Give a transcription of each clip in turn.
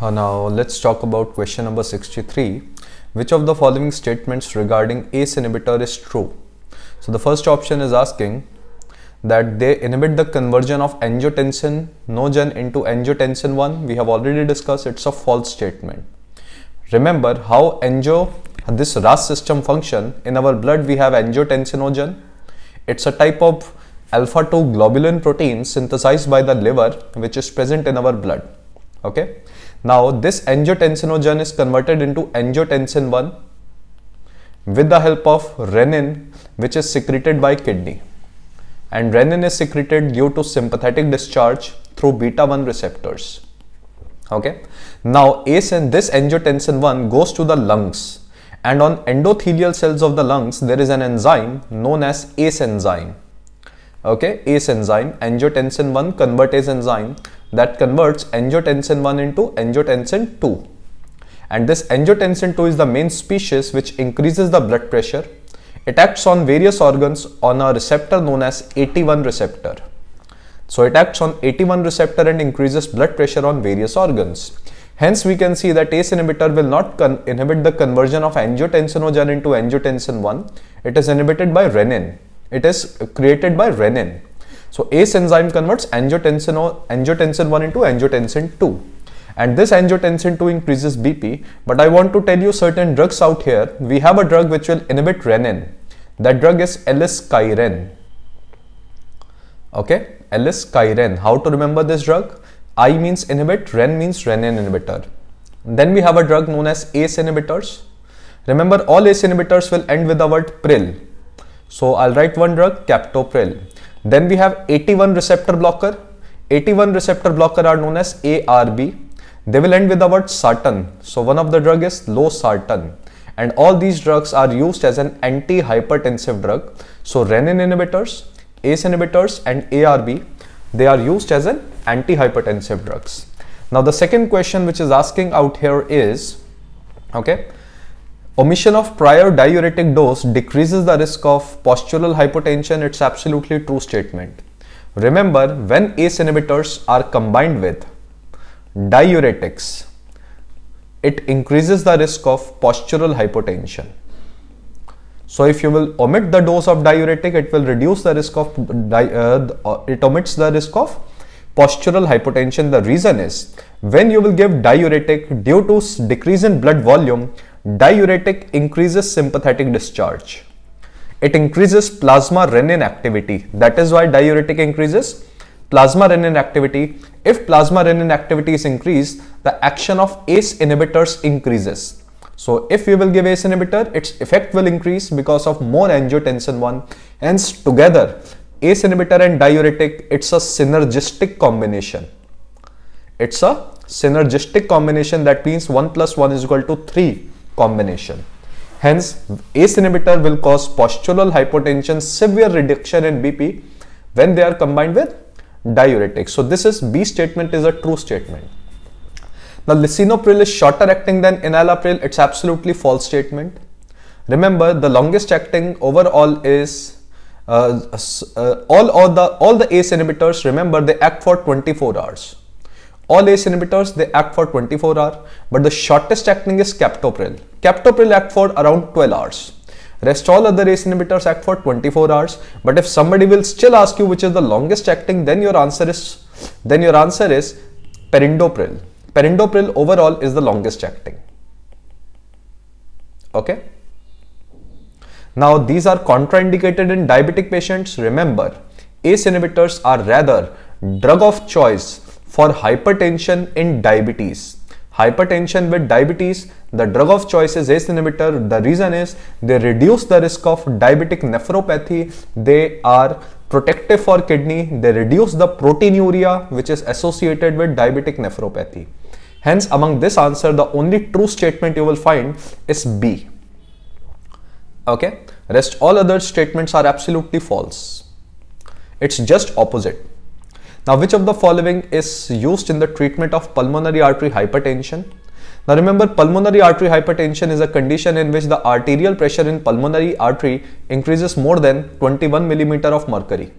Uh, now let's talk about question number 63. Which of the following statements regarding ACE inhibitor is true? So the first option is asking that they inhibit the conversion of angiotensin nogen into angiotensin 1. We have already discussed it's a false statement. Remember how angio this RAS system function in our blood we have angiotensinogen. It's a type of alpha 2 globulin protein synthesized by the liver which is present in our blood. Okay. Now this angiotensinogen is converted into angiotensin 1 with the help of renin which is secreted by kidney. And renin is secreted due to sympathetic discharge through beta 1 receptors. Okay? Now ACE and this angiotensin 1 goes to the lungs. And on endothelial cells of the lungs there is an enzyme known as ACE enzyme okay ACE enzyme angiotensin 1 convertase enzyme. That converts angiotensin 1 into angiotensin 2 and this angiotensin 2 is the main species which increases the blood pressure. It acts on various organs on a receptor known as AT1 receptor. So it acts on AT1 receptor and increases blood pressure on various organs. Hence we can see that ACE inhibitor will not inhibit the conversion of angiotensinogen into angiotensin 1 it is inhibited by renin it is created by renin. So ACE enzyme converts angiotensin, angiotensin 1 into angiotensin 2 and this angiotensin 2 increases BP but I want to tell you certain drugs out here. We have a drug which will inhibit renin. That drug is Aliskiren. Okay, Aliskiren. How to remember this drug? I means inhibit, Ren means renin inhibitor. Then we have a drug known as ACE inhibitors. Remember all ACE inhibitors will end with the word pril so I'll write one drug, captopril. Then we have AT1 receptor blocker. AT1 receptor blocker are known as ARB. They will end with the word sartan. So one of the drug is losartan. And all these drugs are used as an antihypertensive drug. So renin inhibitors, ACE inhibitors and ARB, they are used as an antihypertensive drugs. Now the second question which is asking out here is, okay, Omission of prior diuretic dose decreases the risk of postural hypotension. It's absolutely true statement. Remember, when ACE inhibitors are combined with diuretics, it increases the risk of postural hypotension. So if you will omit the dose of diuretic, it will reduce the risk of, uh, it omits the risk of postural hypotension. The reason is when you will give diuretic due to decrease in blood volume, Diuretic increases sympathetic discharge. It increases plasma renin activity. That is why diuretic increases plasma renin activity. If plasma renin activity is increased, the action of ACE inhibitors increases. So if we will give ACE inhibitor, its effect will increase because of more angiotensin 1. Hence together, ACE inhibitor and diuretic, it's a synergistic combination. It's a synergistic combination that means 1 plus 1 is equal to 3 combination. Hence, ACE inhibitor will cause postural hypotension, severe reduction in BP when they are combined with diuretics. So this is B statement is a true statement. Now lisinopril is shorter acting than enalapril. It's absolutely false statement. Remember the longest acting overall is uh, uh, all, all the all the ACE inhibitors remember they act for 24 hours all ACE inhibitors, they act for 24 hours, but the shortest acting is captopril. Captopril act for around 12 hours. Rest all other ACE inhibitors act for 24 hours. But if somebody will still ask you which is the longest acting, then your answer is then your answer is perindopril. Perindopril overall is the longest acting. Okay. Now these are contraindicated in diabetic patients. Remember, ACE inhibitors are rather drug of choice for hypertension in diabetes. Hypertension with diabetes, the drug of choice is ACE inhibitor. The reason is they reduce the risk of diabetic nephropathy. They are protective for kidney. They reduce the proteinuria which is associated with diabetic nephropathy. Hence, among this answer, the only true statement you will find is B. Okay, rest all other statements are absolutely false. It's just opposite. Now, which of the following is used in the treatment of pulmonary artery hypertension? Now, remember pulmonary artery hypertension is a condition in which the arterial pressure in pulmonary artery increases more than 21 millimeter of mercury.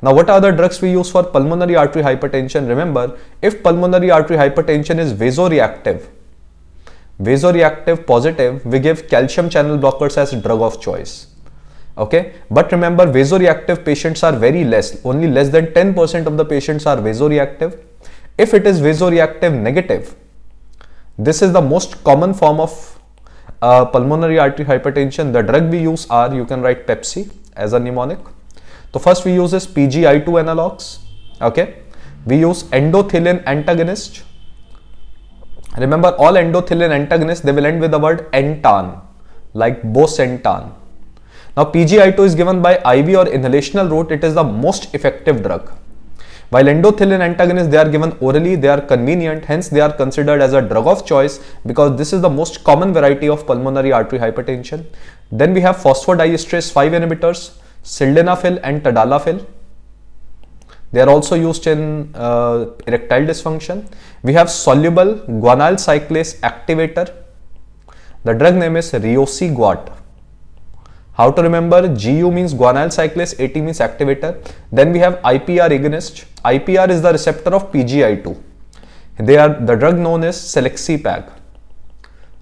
Now, what are the drugs we use for pulmonary artery hypertension? Remember, if pulmonary artery hypertension is vasoreactive, vasoreactive positive, we give calcium channel blockers as drug of choice. Okay, but remember, vasoreactive patients are very less, only less than 10% of the patients are vasoreactive. If it is vasoreactive negative, this is the most common form of uh, pulmonary artery hypertension. The drug we use are, you can write Pepsi as a mnemonic so first we use is PGI2 analogs. Okay. We use endothelin antagonist. Remember all endothelin antagonists, they will end with the word entan, like bosentan. Now PGI2 is given by IV or inhalational route. It is the most effective drug. While endothelin antagonists, they are given orally, they are convenient, hence they are considered as a drug of choice because this is the most common variety of pulmonary artery hypertension. Then we have phosphodiesterase 5 inhibitors sildenafil and tadalafil. They are also used in uh, erectile dysfunction. We have soluble guanyl cyclase activator. The drug name is Riociguat. How to remember? GU means guanyl cyclase, AT means activator. Then we have IPR agonist. IPR is the receptor of PGI2. They are the drug known as Selexipag.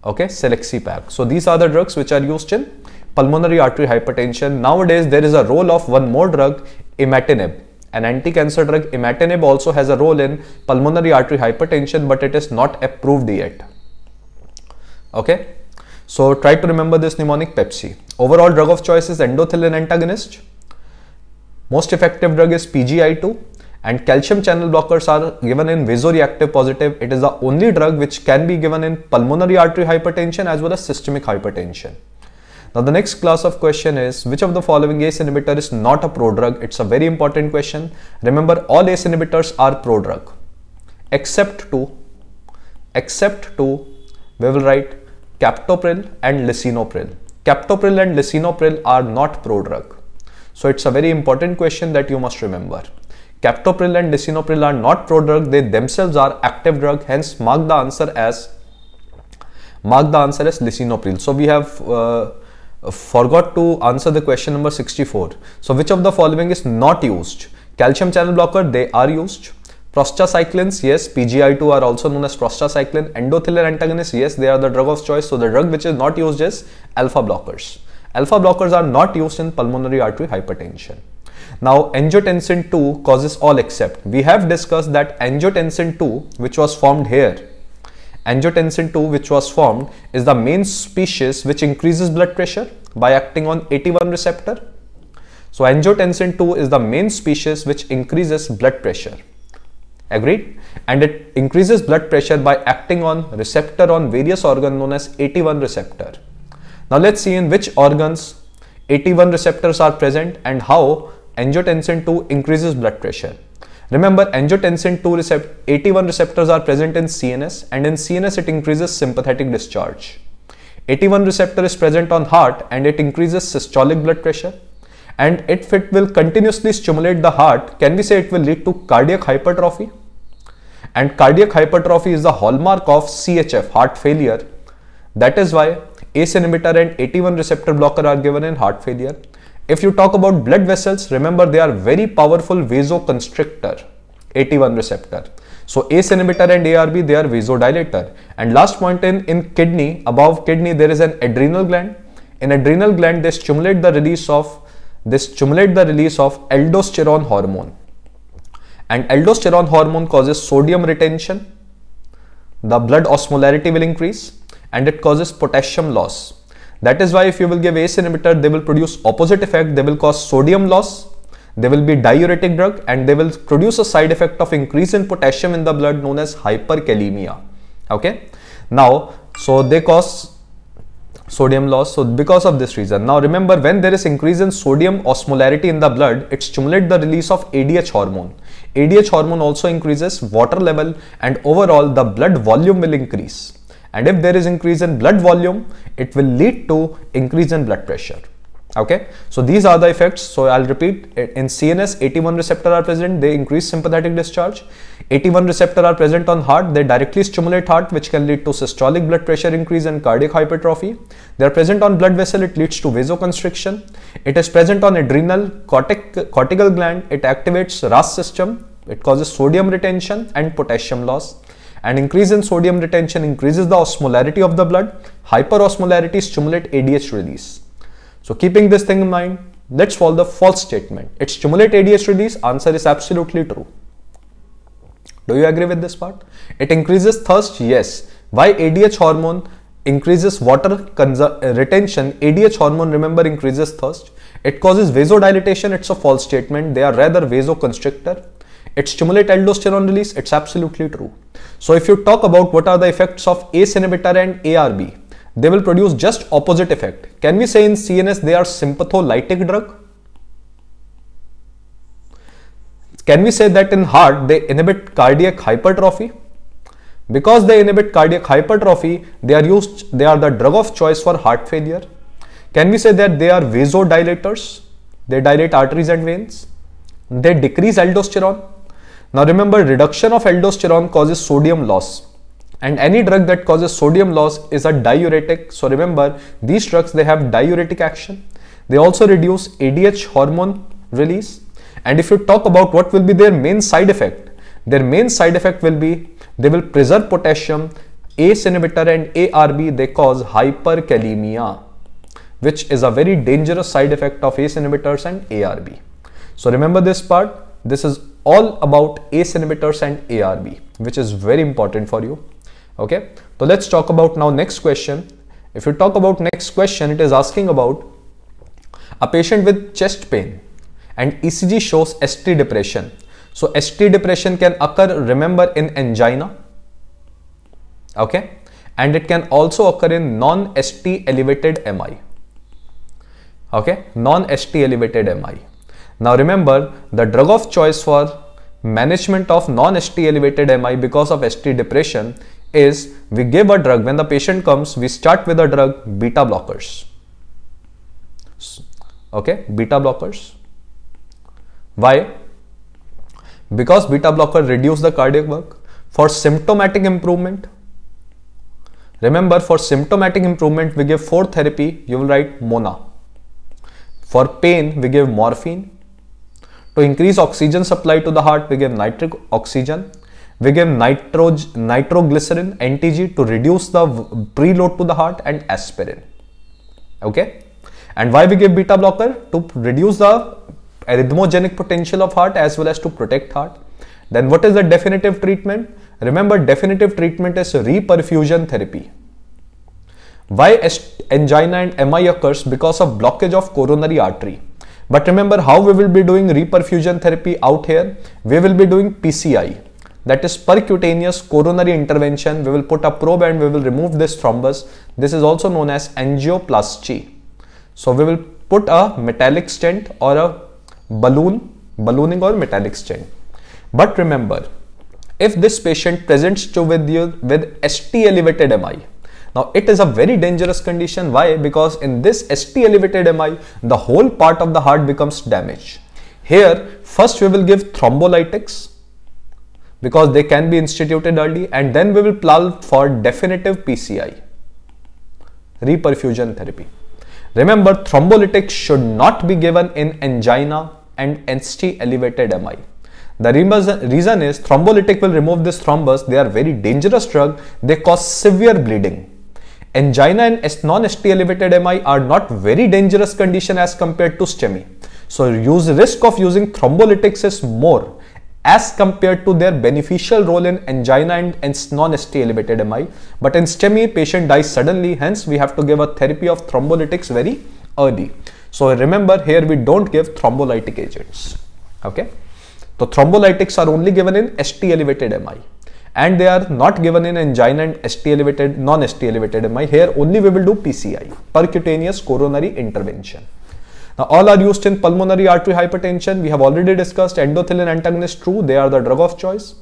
Okay, Selexipag. So these are the drugs which are used in pulmonary artery hypertension. Nowadays, there is a role of one more drug, imatinib. An anti-cancer drug, imatinib also has a role in pulmonary artery hypertension, but it is not approved yet. Okay. So try to remember this mnemonic Pepsi. Overall drug of choice is endothelin antagonist. Most effective drug is PGI2 and calcium channel blockers are given in vasoreactive positive. It is the only drug which can be given in pulmonary artery hypertension as well as systemic hypertension. Now the next class of question is which of the following ACE inhibitor is not a prodrug? It's a very important question. Remember all ACE inhibitors are prodrug except two, except two, we will write captopril and lisinopril. Captopril and lisinopril are not prodrug. So it's a very important question that you must remember. Captopril and lisinopril are not prodrug, they themselves are active drug, hence mark the answer as mark the answer as lisinopril. So we have uh, forgot to answer the question number 64. So which of the following is not used? Calcium channel blocker, they are used. Prostacyclins, yes. PGI2 are also known as prostacyclin. Endothelin antagonists, yes, they are the drug of choice. So the drug which is not used is alpha blockers. Alpha blockers are not used in pulmonary artery hypertension. Now, angiotensin 2 causes all except. We have discussed that angiotensin 2, which was formed here, angiotensin 2 which was formed is the main species which increases blood pressure by acting on AT1 receptor. So angiotensin 2 is the main species which increases blood pressure. Agreed? And it increases blood pressure by acting on receptor on various organs known as AT1 receptor. Now let's see in which organs AT1 receptors are present and how angiotensin 2 increases blood pressure. Remember, angiotensin 2 receptor, AT1 receptors are present in CNS and in CNS it increases sympathetic discharge. AT1 receptor is present on heart and it increases systolic blood pressure. And if it will continuously stimulate the heart, can we say it will lead to cardiac hypertrophy? And cardiac hypertrophy is the hallmark of CHF, heart failure. That is why ACE inhibitor and AT1 receptor blocker are given in heart failure. If you talk about blood vessels, remember they are very powerful vasoconstrictor, AT1 receptor. So ACE inhibitor and ARB, they are vasodilator. And last point in, in kidney, above kidney, there is an adrenal gland. In adrenal gland, they stimulate the release of, they stimulate the release of aldosterone hormone. And aldosterone hormone causes sodium retention. The blood osmolarity will increase and it causes potassium loss that is why if you will give ACE inhibitor, they will produce opposite effect. They will cause sodium loss. They will be diuretic drug and they will produce a side effect of increase in potassium in the blood known as hyperkalemia. Okay. Now, so they cause sodium loss. So because of this reason. Now remember when there is increase in sodium osmolarity in the blood, it stimulates the release of ADH hormone. ADH hormone also increases water level and overall the blood volume will increase and if there is increase in blood volume it will lead to increase in blood pressure okay? So these are the effects. So i'll repeat. In cns AT1 receptor are present. They increase sympathetic discharge. AT1 receptor are present on heart. They directly stimulate heart which can lead to systolic blood pressure increase and cardiac hypertrophy. They are present on blood vessel. It leads to vasoconstriction. It is present on adrenal cortic, cortical gland. It activates ras system. It causes sodium retention and potassium loss. And increase in sodium retention increases the osmolarity of the blood. Hyperosmolarity stimulate adh release so keeping this thing in mind, let's follow the false statement. It stimulates ADH release. Answer is absolutely true. Do you agree with this part? It increases thirst. Yes. Why ADH hormone increases water uh, retention? ADH hormone, remember, increases thirst. It causes vasodilatation. It's a false statement. They are rather vasoconstrictor. It stimulates aldosterone release. It's absolutely true. So if you talk about what are the effects of ACE inhibitor and ARB, they will produce just opposite effect. Can we say in CNS they are sympatholytic drug? Can we say that in heart they inhibit cardiac hypertrophy? Because they inhibit cardiac hypertrophy, they are used, they are the drug of choice for heart failure. Can we say that they are vasodilators? They dilate arteries and veins. They decrease aldosterone. Now remember, reduction of aldosterone causes sodium loss and any drug that causes sodium loss is a diuretic. So remember these drugs they have diuretic action. They also reduce adh hormone release. And if you talk about what will be their main side effect their main side effect will be they will preserve potassium ace inhibitor and arb they cause hyperkalemia which is a very dangerous side effect of ace inhibitors and arb so remember this part. This is all about ace inhibitors and arb which is very important for you okay? So let's talk about now next question. If you talk about next question it is asking about a patient with chest pain and ECG shows ST depression. So ST depression can occur remember in angina. Okay? And it can also occur in non-ST elevated MI okay? non-ST elevated MI now remember the drug of choice for management of non-ST elevated MI because of ST depression is we give a drug. When the patient comes we start with a drug beta blockers. Okay beta blockers. Why? Because beta blocker reduce the cardiac work. For symptomatic improvement remember for symptomatic improvement we give four therapy. You will write mona. For pain we give morphine. To increase oxygen supply to the heart we give nitric oxygen we give nitro, nitroglycerin NTG to reduce the preload to the heart and aspirin. Okay. And why we give beta blocker? To reduce the arrhythmogenic potential of heart as well as to protect heart. Then what is the definitive treatment? Remember definitive treatment is reperfusion therapy. Why angina and MI occurs? Because of blockage of coronary artery. But remember how we will be doing reperfusion therapy out here? We will be doing PCI that is percutaneous coronary intervention. We will put a probe and we will remove this thrombus. This is also known as angioplasty. So we will put a metallic stent or a balloon, ballooning or metallic stent. But remember, if this patient presents to with you with ST elevated MI, now it is a very dangerous condition. Why? Because in this ST elevated MI, the whole part of the heart becomes damaged. Here, first we will give thrombolytics because they can be instituted early and then we will plan for definitive PCI, reperfusion therapy. Remember, thrombolytics should not be given in angina and ST elevated MI. The reason is thrombolytic will remove this thrombus. They are very dangerous drug. They cause severe bleeding. Angina and non-ST elevated MI are not very dangerous condition as compared to STEMI. So use risk of using thrombolytics is more as compared to their beneficial role in angina and, non-ST elevated MI. But in STEMI, patient dies suddenly, hence we have to give a therapy of thrombolytics very early. So remember here we don't give thrombolytic agents. Okay. So thrombolytics are only given in ST elevated MI and they are not given in angina and ST elevated, non-ST elevated MI. Here only we will do PCI, percutaneous coronary intervention. Now all are used in pulmonary artery hypertension. We have already discussed endothelin antagonist true. They are the drug of choice.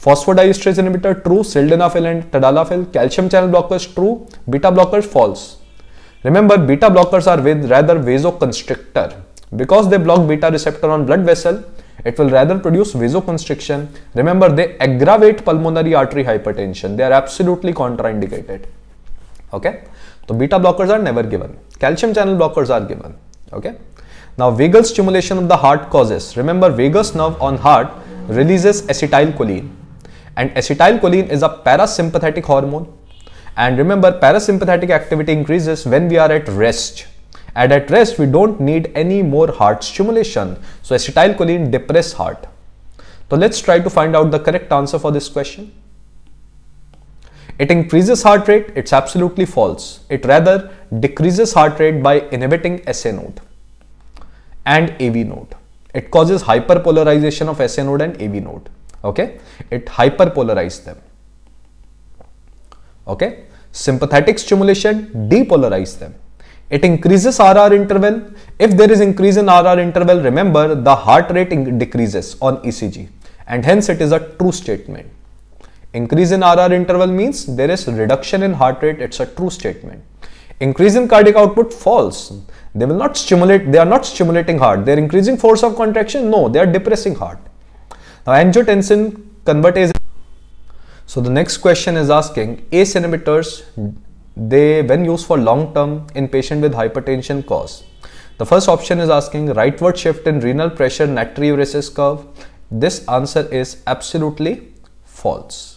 Phosphodiesterase inhibitor true. Sildenafil and tadalafil. Calcium channel blockers true. Beta blockers false. Remember, beta blockers are with rather vasoconstrictor. Because they block beta receptor on blood vessel, it will rather produce vasoconstriction. Remember, they aggravate pulmonary artery hypertension. They are absolutely contraindicated. Okay. So beta blockers are never given. Calcium channel blockers are given. Okay. Now vagal stimulation of the heart causes. Remember vagus nerve on heart releases acetylcholine. And acetylcholine is a parasympathetic hormone. And remember parasympathetic activity increases when we are at rest. And at rest we don't need any more heart stimulation. So acetylcholine depress heart. So let's try to find out the correct answer for this question it increases heart rate it's absolutely false. It rather decreases heart rate by inhibiting SA node and AV node. It causes hyperpolarization of SA node and AV node. Okay? It hyperpolarizes them. Okay? Sympathetic stimulation depolarizes them. It increases RR interval. If there is increase in RR interval remember the heart rate decreases on ECG and hence it is a true statement increase in RR interval means there is reduction in heart rate it's a true statement increase in cardiac output false they will not stimulate they are not stimulating heart they are increasing force of contraction no they are depressing heart now angiotensin convertase. So the next question is asking ACE inhibitors they when used for long term in patient with hypertension cause. The first option is asking rightward shift in renal pressure natriuresis curve. This answer is absolutely false.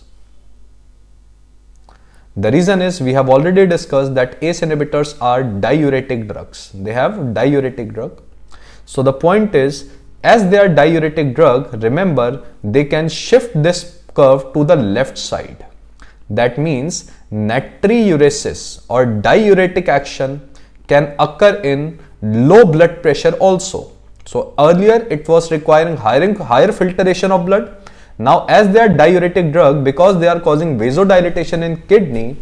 The reason is we have already discussed that ACE inhibitors are diuretic drugs. They have diuretic drug. So the point is as they are diuretic drug, remember they can shift this curve to the left side. That means natriuresis or diuretic action can occur in low blood pressure also. So earlier it was requiring higher, higher filtration of blood. Now as they are diuretic drug because they are causing vasodilatation in kidney,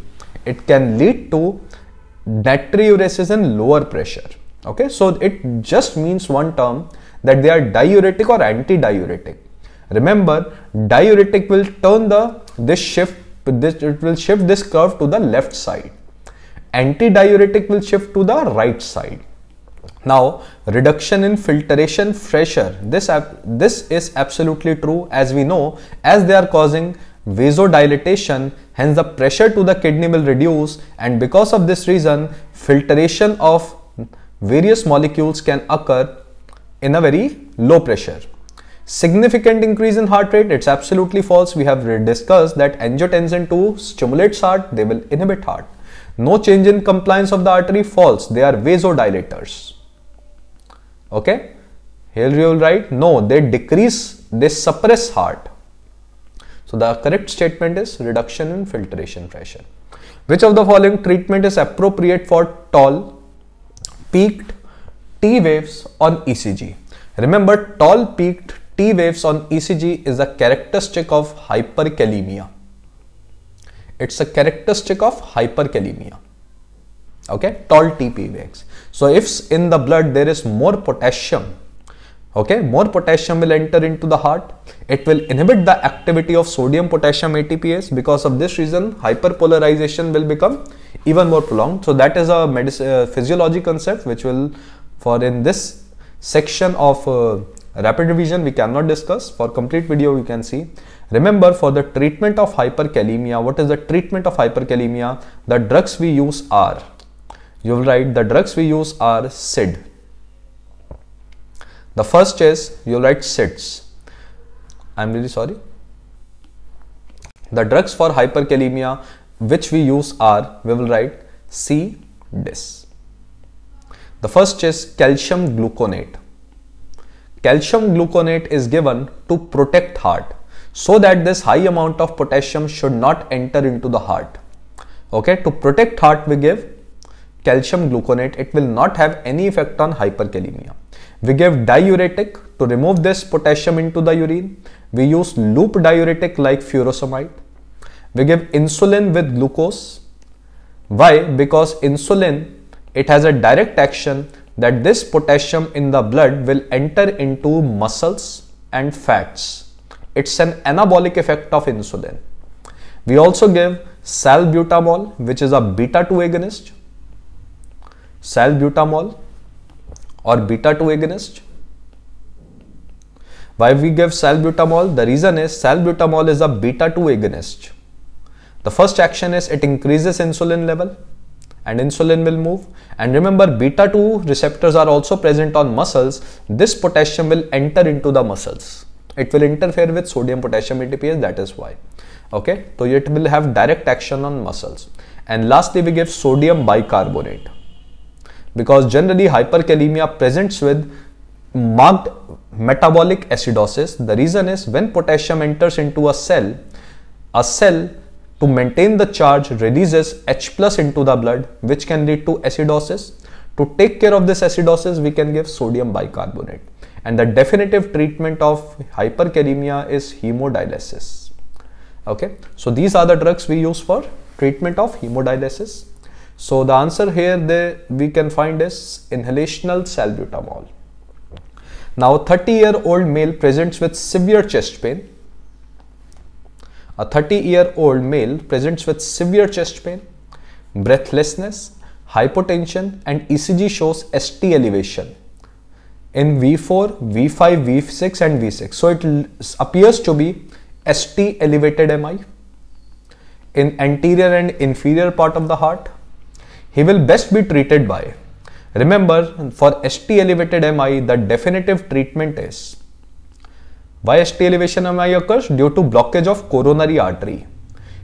it can lead to natriuresis and lower pressure. Okay, so it just means one term that they are diuretic or anti-diuretic. Remember, diuretic will turn the this shift this it will shift this curve to the left side. Anti-diuretic will shift to the right side. Now, reduction in filtration pressure. This this is absolutely true as we know as they are causing vasodilatation hence the pressure to the kidney will reduce and because of this reason filtration of various molecules can occur in a very low pressure. Significant increase in heart rate, it's absolutely false. We have discussed that angiotensin 2 stimulates heart, they will inhibit heart. No change in compliance of the artery, false. They are vasodilators. Okay? Here you will write, no, they decrease, they suppress heart. So the correct statement is reduction in filtration pressure. Which of the following treatment is appropriate for tall, peaked, T waves on ECG. Remember, tall peaked T waves on ECG is a characteristic of hyperkalemia. It's a characteristic of hyperkalemia. Okay, tall TP waves. So, if in the blood there is more potassium, okay, more potassium will enter into the heart. It will inhibit the activity of sodium potassium ATPase. Because of this reason, hyperpolarization will become even more prolonged. So, that is a uh, physiology concept which will for in this section of uh, rapid revision we cannot discuss for complete video you can see remember for the treatment of hyperkalemia what is the treatment of hyperkalemia the drugs we use are you will write the drugs we use are SID the first is you write SIDS I'm really sorry the drugs for hyperkalemia which we use are we will write C dis the first is calcium gluconate. Calcium gluconate is given to protect heart so that this high amount of potassium should not enter into the heart. Okay, to protect heart we give calcium gluconate. It will not have any effect on hyperkalemia. We give diuretic to remove this potassium into the urine. We use loop diuretic like furosemide. We give insulin with glucose. Why? Because insulin it has a direct action that this potassium in the blood will enter into muscles and fats. It's an anabolic effect of insulin. We also give salbutamol, which is a beta 2 agonist. Salbutamol or beta 2 agonist. Why we give salbutamol? The reason is salbutamol is a beta 2 agonist. The first action is it increases insulin level and insulin will move. And remember beta 2 receptors are also present on muscles. This potassium will enter into the muscles. It will interfere with sodium potassium ATPase that is why. Okay, so it will have direct action on muscles. And lastly we give sodium bicarbonate because generally hyperkalemia presents with marked metabolic acidosis. The reason is when potassium enters into a cell, a cell to maintain the charge releases H plus into the blood which can lead to acidosis. To take care of this acidosis we can give sodium bicarbonate and the definitive treatment of hyperkalemia is hemodialysis. Okay, so these are the drugs we use for treatment of hemodialysis. So the answer here they, we can find is inhalational salbutamol. Now a 30 year old male presents with severe chest pain. A 30 year old male presents with severe chest pain, breathlessness, hypotension and ECG shows ST elevation in V4, V5, V6 and V6. So it appears to be ST elevated MI in anterior and inferior part of the heart. He will best be treated by. Remember for ST elevated MI the definitive treatment is why ST elevation MI occurs due to blockage of coronary artery.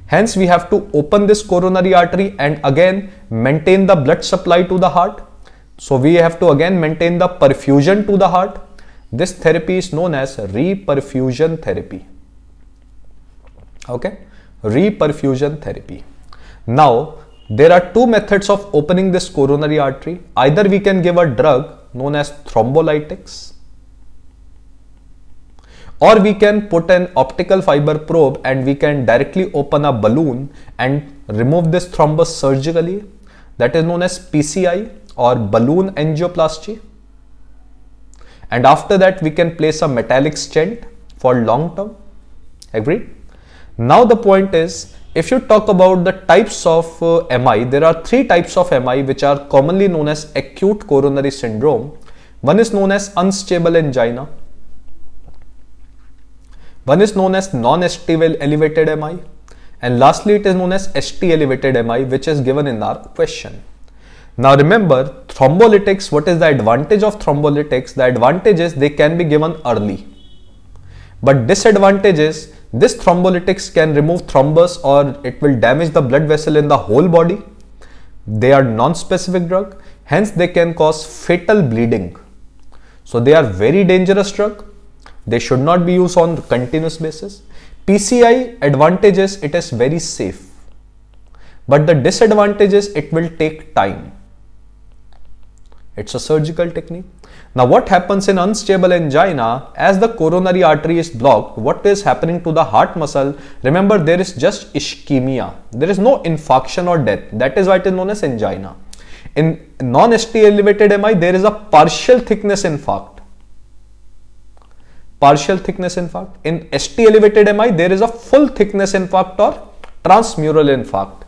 Hence we have to open this coronary artery and again maintain the blood supply to the heart so we have to again maintain the perfusion to the heart. This therapy is known as reperfusion therapy. Okay, reperfusion therapy. Now there are two methods of opening this coronary artery. Either we can give a drug known as thrombolytics or we can put an optical fiber probe and we can directly open a balloon and remove this thrombus surgically that is known as PCI or balloon angioplasty. And after that, we can place a metallic stent for long term. Agreed? Now, the point is if you talk about the types of uh, MI, there are three types of MI which are commonly known as acute coronary syndrome. One is known as unstable angina. One is known as non-ST elevated MI. And lastly, it is known as ST elevated MI, which is given in our question. Now remember thrombolytics, what is the advantage of thrombolytics? The advantage is they can be given early. But disadvantage is this thrombolytics can remove thrombus or it will damage the blood vessel in the whole body. They are non-specific drug, hence they can cause fatal bleeding. So they are very dangerous drug. They should not be used on continuous basis. PCI advantages it is very safe. But the disadvantages it will take time. It's a surgical technique. Now what happens in unstable angina? As the coronary artery is blocked what is happening to the heart muscle? Remember there is just ischemia. There is no infarction or death. That is why it is known as angina. In non-ST elevated MI there is a partial thickness infarct. Partial thickness infarct. In ST elevated MI there is a full thickness infarct or transmural infarct.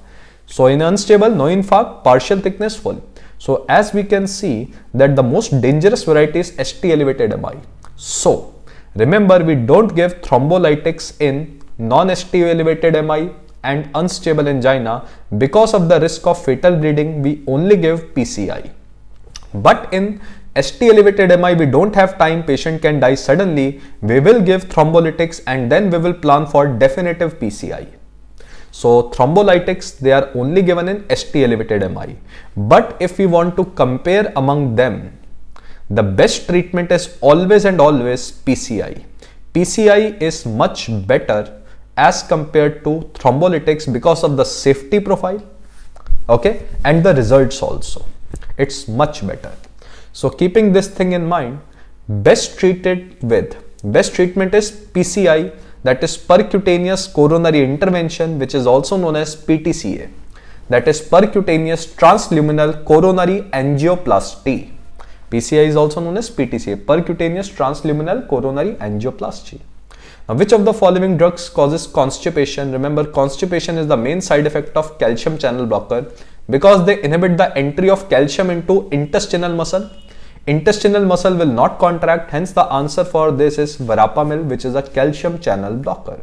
So in unstable no infarct partial thickness full so as we can see that the most dangerous variety is ST elevated MI. So remember we don't give thrombolytics in non-ST elevated MI and unstable angina because of the risk of fatal bleeding we only give PCI. But in ST elevated MI we don't have time patient can die suddenly we will give thrombolytics and then we will plan for definitive PCI. So thrombolytics, they are only given in ST elevated MI. But if we want to compare among them, the best treatment is always and always PCI. PCI is much better as compared to thrombolytics because of the safety profile okay and the results also it's much better so keeping this thing in mind best treated with best treatment is pci that is percutaneous coronary intervention which is also known as PTCA that is percutaneous transluminal coronary angioplasty. PCI is also known as PTCA percutaneous transluminal coronary angioplasty. Now, which of the following drugs causes constipation? Remember, constipation is the main side effect of calcium channel blocker. Because they inhibit the entry of calcium into intestinal muscle. Intestinal muscle will not contract, hence the answer for this is verapamil, which is a calcium channel blocker.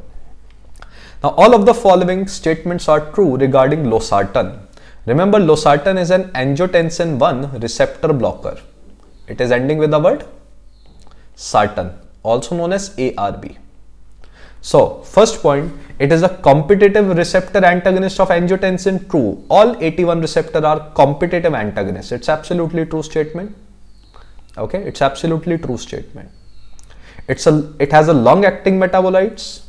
Now, all of the following statements are true regarding losartan. Remember, losartan is an angiotensin 1 receptor blocker. It is ending with the word sartan, also known as ARB. So, first point, it is a competitive receptor antagonist of angiotensin. True. All AT1 receptor are competitive antagonists. It's absolutely true statement. Okay, it's absolutely true statement. It's a it has a long acting metabolites.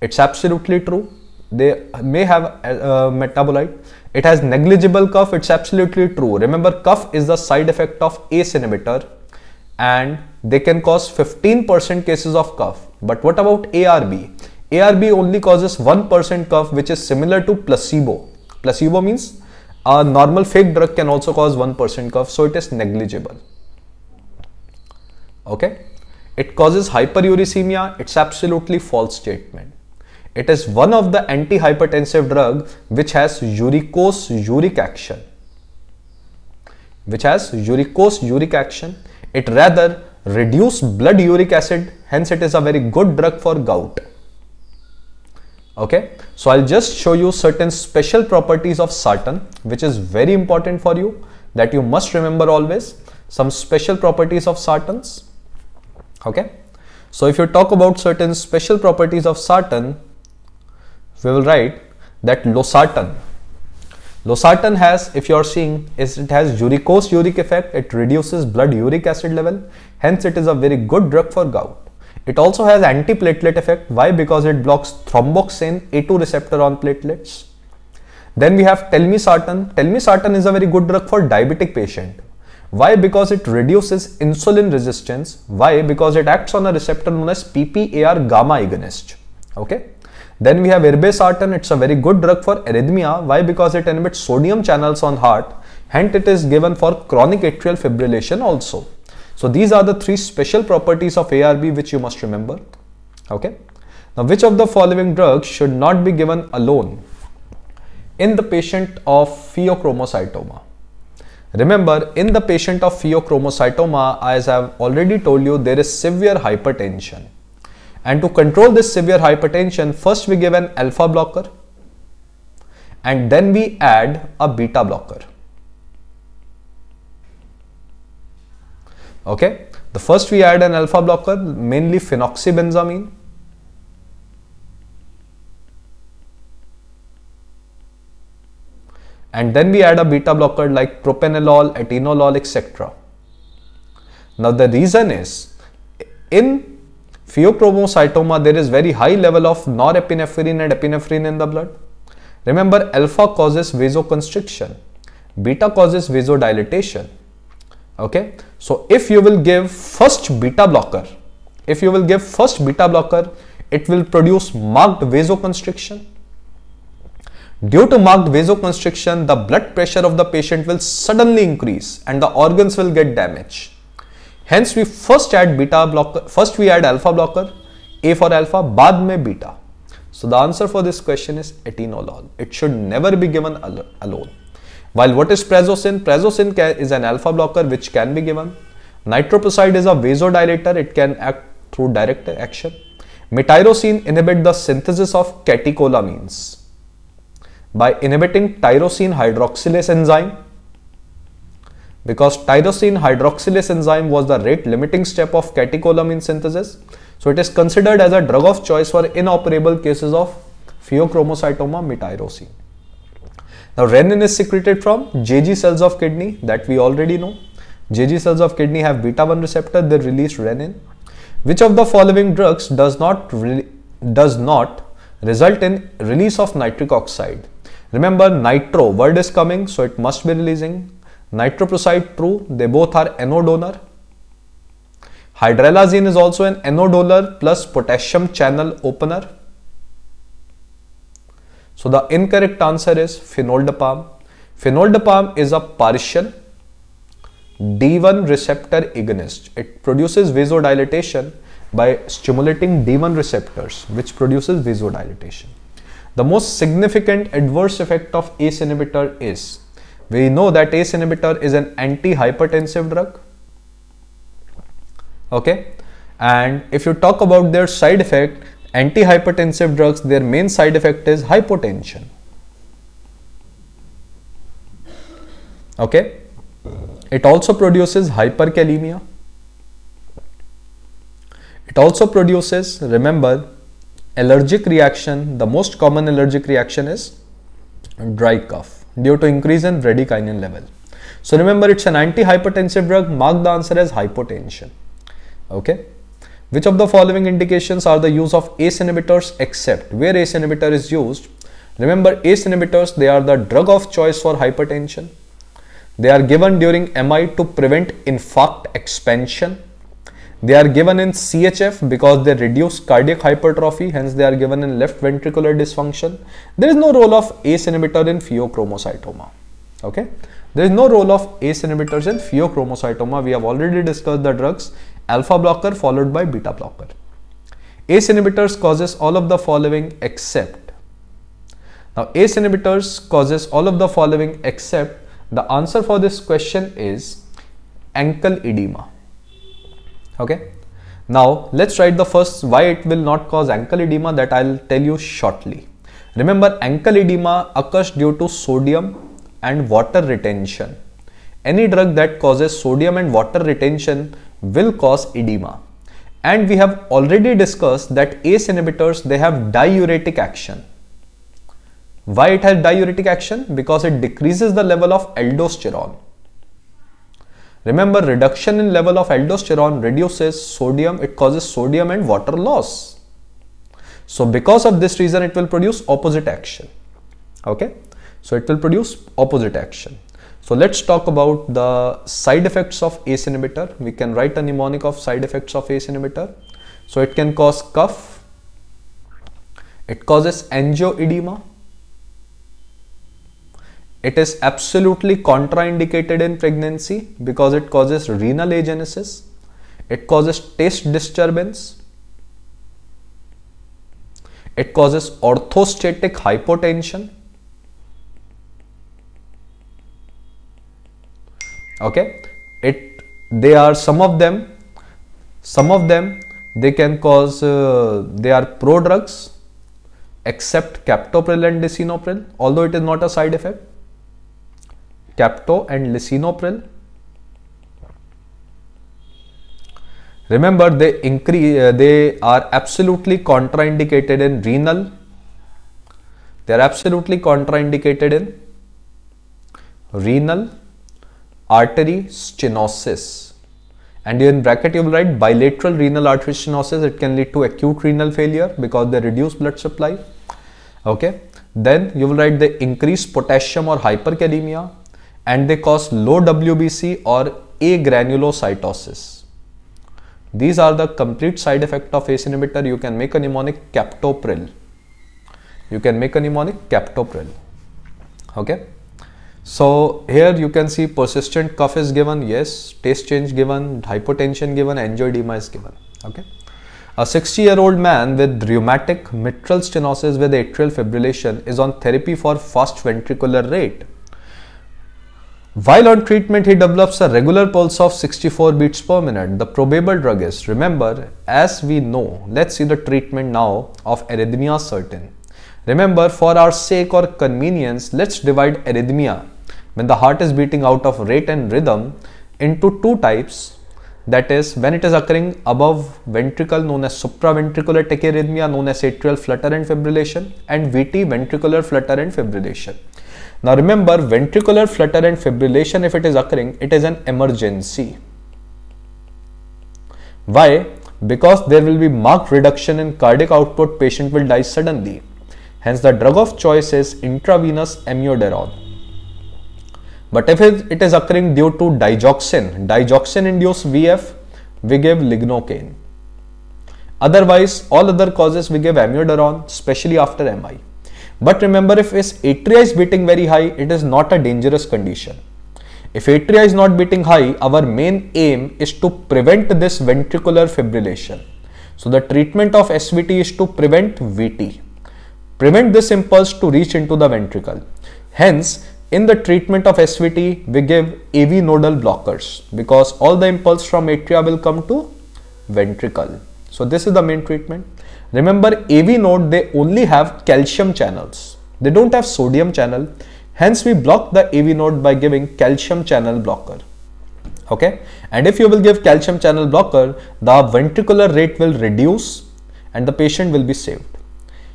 It's absolutely true. They may have a, a metabolite. It has negligible cough. It's absolutely true. Remember, cough is the side effect of ACE inhibitor and they can cause 15% cases of cough. But what about ARB? ARB only causes 1% cough which is similar to placebo. Placebo means a normal fake drug can also cause 1% cough so it is negligible. Okay. It causes hyperuricemia. It's absolutely false statement. It is one of the antihypertensive drug which has uricose uric action. Which has uricosuric action. It rather reduce blood uric acid hence it is a very good drug for gout okay so i'll just show you certain special properties of sartan which is very important for you that you must remember always some special properties of sartans okay so if you talk about certain special properties of sartan we will write that losartan Losartan has, if you are seeing, is it has uricosuric effect. It reduces blood uric acid level. Hence, it is a very good drug for gout. It also has antiplatelet effect. Why? Because it blocks thromboxane A2 receptor on platelets. Then we have telmisartan. Telmisartan is a very good drug for diabetic patient. Why? Because it reduces insulin resistance. Why? Because it acts on a receptor known as PPAR gamma agonist. Okay. Then we have irbesartan. It's a very good drug for arrhythmia. Why? Because it inhibits sodium channels on heart. Hence, it is given for chronic atrial fibrillation also. So these are the three special properties of ARB which you must remember. Okay. Now, which of the following drugs should not be given alone in the patient of pheochromocytoma? Remember, in the patient of pheochromocytoma, as I have already told you, there is severe hypertension. And to control this severe hypertension, first we give an alpha blocker and then we add a beta blocker. Okay, the first we add an alpha blocker, mainly phenoxybenzamine. And then we add a beta blocker like propranolol, atenolol, etc. Now the reason is in pheochromocytoma, there is very high level of norepinephrine and epinephrine in the blood. Remember, alpha causes vasoconstriction, beta causes vasodilatation. Okay, so if you will give first beta blocker, if you will give first beta blocker, it will produce marked vasoconstriction. Due to marked vasoconstriction, the blood pressure of the patient will suddenly increase and the organs will get damaged. Hence, we first add beta blocker, first we add alpha blocker, A for alpha, Bad me beta. So, the answer for this question is atenolol. It should never be given al- alone. While what is prazosin? Prazosin ca- is an alpha blocker which can be given. Nitroprusside is a vasodilator, it can act through direct action. Metyrosine inhibit the synthesis of catecholamines by inhibiting tyrosine hydroxylase enzyme because tyrosine hydroxylase enzyme was the rate limiting step of catecholamine synthesis. So it is considered as a drug of choice for inoperable cases of pheochromocytoma metyrosine. Now renin is secreted from JG cells of kidney that we already know. JG cells of kidney have beta 1 receptor, they release renin. Which of the following drugs does not does not result in release of nitric oxide? Remember nitro word is coming so it must be releasing Nitroprusside true, they both are NO donor. Hydralazine is also an NO donor plus potassium channel opener. So the incorrect answer is fenoldopam. Fenoldopam is a partial D1 receptor agonist. It produces vasodilatation by stimulating D1 receptors which produces vasodilatation. The most significant adverse effect of ACE inhibitor is we know that ACE inhibitor is an antihypertensive drug. Okay, and if you talk about their side effect, antihypertensive drugs, their main side effect is hypotension. Okay, it also produces hyperkalemia. It also produces, remember, allergic reaction. The most common allergic reaction is dry cough due to increase in bradykinin level. So remember, it's an antihypertensive drug. Mark the answer as hypotension. Okay. Which of the following indications are the use of ACE inhibitors except where ACE inhibitor is used? Remember ACE inhibitors, they are the drug of choice for hypertension. They are given during MI to prevent infarct expansion. They are given in CHF because they reduce cardiac hypertrophy, hence they are given in left ventricular dysfunction. There is no role of ACE inhibitor in pheochromocytoma. Okay, there is no role of ACE inhibitors in pheochromocytoma. We have already discussed the drugs alpha blocker followed by beta blocker. ACE inhibitors causes all of the following except. Now ACE inhibitors causes all of the following except the answer for this question is ankle edema. Okay. Now let's write the first why it will not cause ankle edema that I'll tell you shortly. Remember ankle edema occurs due to sodium and water retention. Any drug that causes sodium and water retention will cause edema. And we have already discussed that ACE inhibitors they have diuretic action. Why it has diuretic action? Because it decreases the level of aldosterone. Remember reduction in level of aldosterone reduces sodium, it causes sodium and water loss. So because of this reason it will produce opposite action. Okay. So it will produce opposite action. So let's talk about the side effects of ACE inhibitor. We can write a mnemonic of side effects of ACE inhibitor. So it can cause cough. It causes angioedema. It is absolutely contraindicated in pregnancy because it causes renal agenesis. It causes taste disturbance. It causes orthostatic hypotension okay it they are some of them some of them they can cause uh, they are pro drugs except captopril and lisinopril although it is not a side effect capto and lisinopril. Remember they increase uh, they are absolutely contraindicated in renal. They are absolutely contraindicated in renal artery stenosis. And in bracket you will write bilateral renal artery stenosis it can lead to acute renal failure because they reduce blood supply. Okay? Then you will write the increased potassium or hyperkalemia and they cause low WBC or agranulocytosis. These are the complete side effect of ACE inhibitor. You can make a mnemonic captopril. You can make a mnemonic captopril. Okay. So here you can see persistent cough is given, yes, taste change given, hypotension given, angioedema is given. Okay. A 60 year old man with rheumatic mitral stenosis with atrial fibrillation is on therapy for fast ventricular rate. While on treatment, he develops a regular pulse of 64 beats per minute. The probable drug is, remember, as we know, let's see the treatment now of arrhythmia certain. Remember, for our sake or convenience, let's divide arrhythmia when the heart is beating out of rate and rhythm into two types that is when it is occurring above ventricle known as supraventricular tachyarrhythmia known as atrial flutter and fibrillation and VT ventricular flutter and fibrillation. Now remember ventricular flutter and fibrillation if it is occurring it is an emergency. Why? Because there will be marked reduction in cardiac output patient will die suddenly. Hence the drug of choice is intravenous amiodarone. But if it is occurring due to digoxin, digoxin induced VF, we give lignocaine. Otherwise, all other causes we give amiodarone, especially after MI. But remember, if his atria is beating very high, it is not a dangerous condition. If atria is not beating high, our main aim is to prevent this ventricular fibrillation. So the treatment of SVT is to prevent VT. prevent this impulse to reach into the ventricle. Hence, in the treatment of SVT, we give AV nodal blockers because all the impulse from atria will come to ventricle. So this is the main treatment. Remember AV node, they only have calcium channels. They don't have sodium channel. Hence we block the AV node by giving calcium channel blocker. Okay. And if you will give calcium channel blocker, the ventricular rate will reduce and the patient will be saved.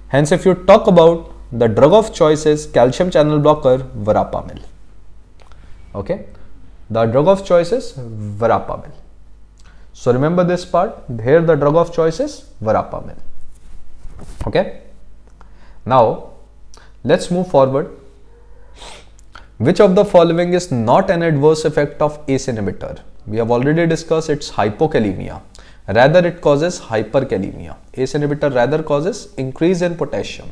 Hence if you talk about the drug of choice is calcium channel blocker verapamil. Okay. The drug of choice is verapamil. So remember this part. Here the drug of choice is verapamil. Okay. Now let's move forward. Which of the following is not an adverse effect of ACE inhibitor? We have already discussed its hypokalemia. Rather, it causes hyperkalemia. ACE inhibitor rather causes increase in potassium.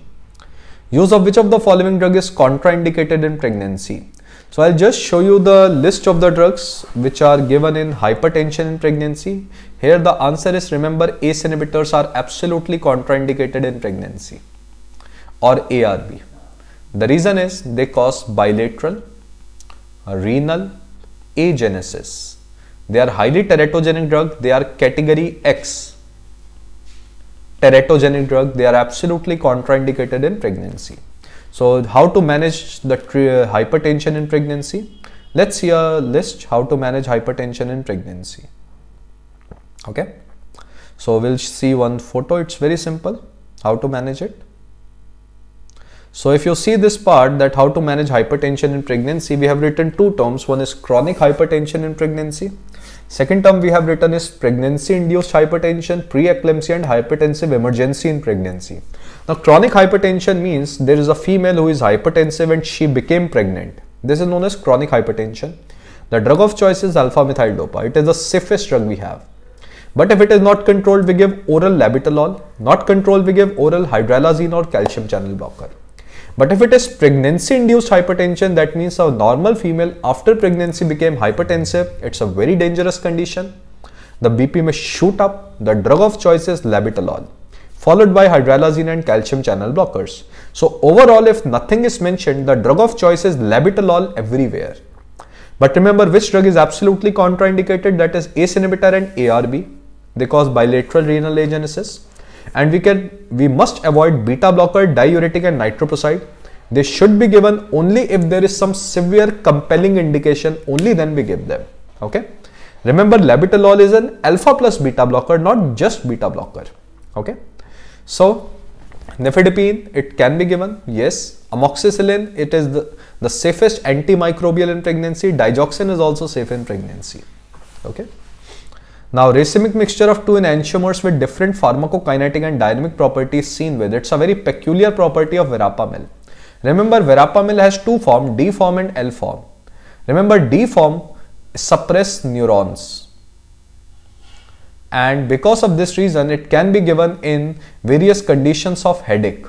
Use of which of the following drug is contraindicated in pregnancy? So I'll just show you the list of the drugs which are given in hypertension in pregnancy. Here the answer is remember ACE inhibitors are absolutely contraindicated in pregnancy or ARB. The reason is they cause bilateral, uh, renal agenesis. They are highly teratogenic drug. They are category X teratogenic drug. They are absolutely contraindicated in pregnancy. So how to manage the uh, hypertension in pregnancy? Let's see a list how to manage hypertension in pregnancy. Okay. So we'll see one photo. It's very simple how to manage it. So if you see this part that how to manage hypertension in pregnancy, we have written two terms. One is chronic hypertension in pregnancy. Second term we have written is pregnancy induced hypertension, preeclampsia and hypertensive emergency in pregnancy. Now, chronic hypertension means there is a female who is hypertensive and she became pregnant. This is known as chronic hypertension. The drug of choice is alpha methyl dopa. It is the safest drug we have. But if it is not controlled, we give oral labetalol. Not controlled, we give oral hydralazine or calcium channel blocker. But if it is pregnancy induced hypertension, that means a normal female after pregnancy became hypertensive. It's a very dangerous condition. The BP may shoot up. The drug of choice is labetalol followed by hydralazine and calcium channel blockers. So overall, if nothing is mentioned, the drug of choice is labetalol everywhere. But remember which drug is absolutely contraindicated that is ACE inhibitor and ARB. They cause bilateral renal agenesis. And we can we must avoid beta blocker, diuretic and nitroprusside. They should be given only if there is some severe compelling indication, only then we give them. Okay. Remember labetalol is an alpha plus beta blocker, not just beta blocker. Okay. So nifedipine, it can be given, yes. Amoxicillin, it is the, the safest antimicrobial in pregnancy. Digoxin is also safe in pregnancy. Okay. Now, racemic mixture of two enantiomers with different pharmacokinetic and dynamic properties seen with. It's a very peculiar property of verapamil. Remember, verapamil has two form, D form and L form. Remember, D form suppress neurons and because of this reason it can be given in various conditions of headache.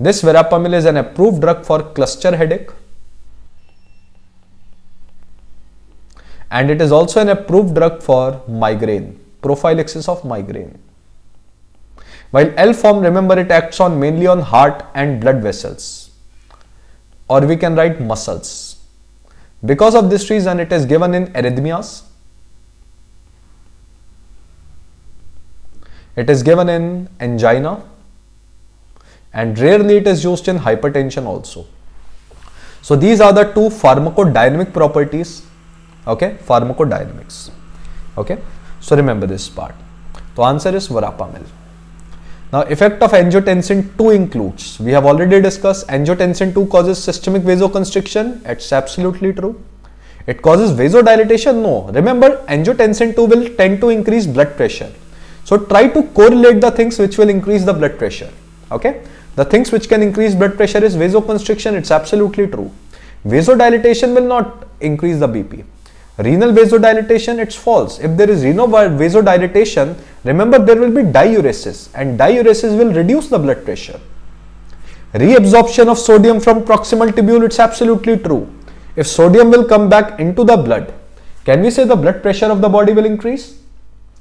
This verapamil is an approved drug for cluster headache and it is also an approved drug for migraine, prophylaxis of migraine. While L form remember it acts on mainly on heart and blood vessels or we can write muscles. Because of this reason it is given in arrhythmias It is given in angina and rarely it is used in hypertension also. So these are the two pharmacodynamic properties. Okay, pharmacodynamics. Okay, so remember this part. The answer is verapamil. Now effect of angiotensin 2 includes, we have already discussed angiotensin 2 causes systemic vasoconstriction. It's absolutely true. It causes vasodilatation? No. Remember angiotensin 2 will tend to increase blood pressure. So try to correlate the things which will increase the blood pressure. Okay. The things which can increase blood pressure is vasoconstriction. It's absolutely true. Vasodilatation will not increase the BP. Renal vasodilatation, it's false. If there is renal vasodilatation, remember there will be diuresis and diuresis will reduce the blood pressure. Reabsorption of sodium from proximal tubule, it's absolutely true. If sodium will come back into the blood, can we say the blood pressure of the body will increase?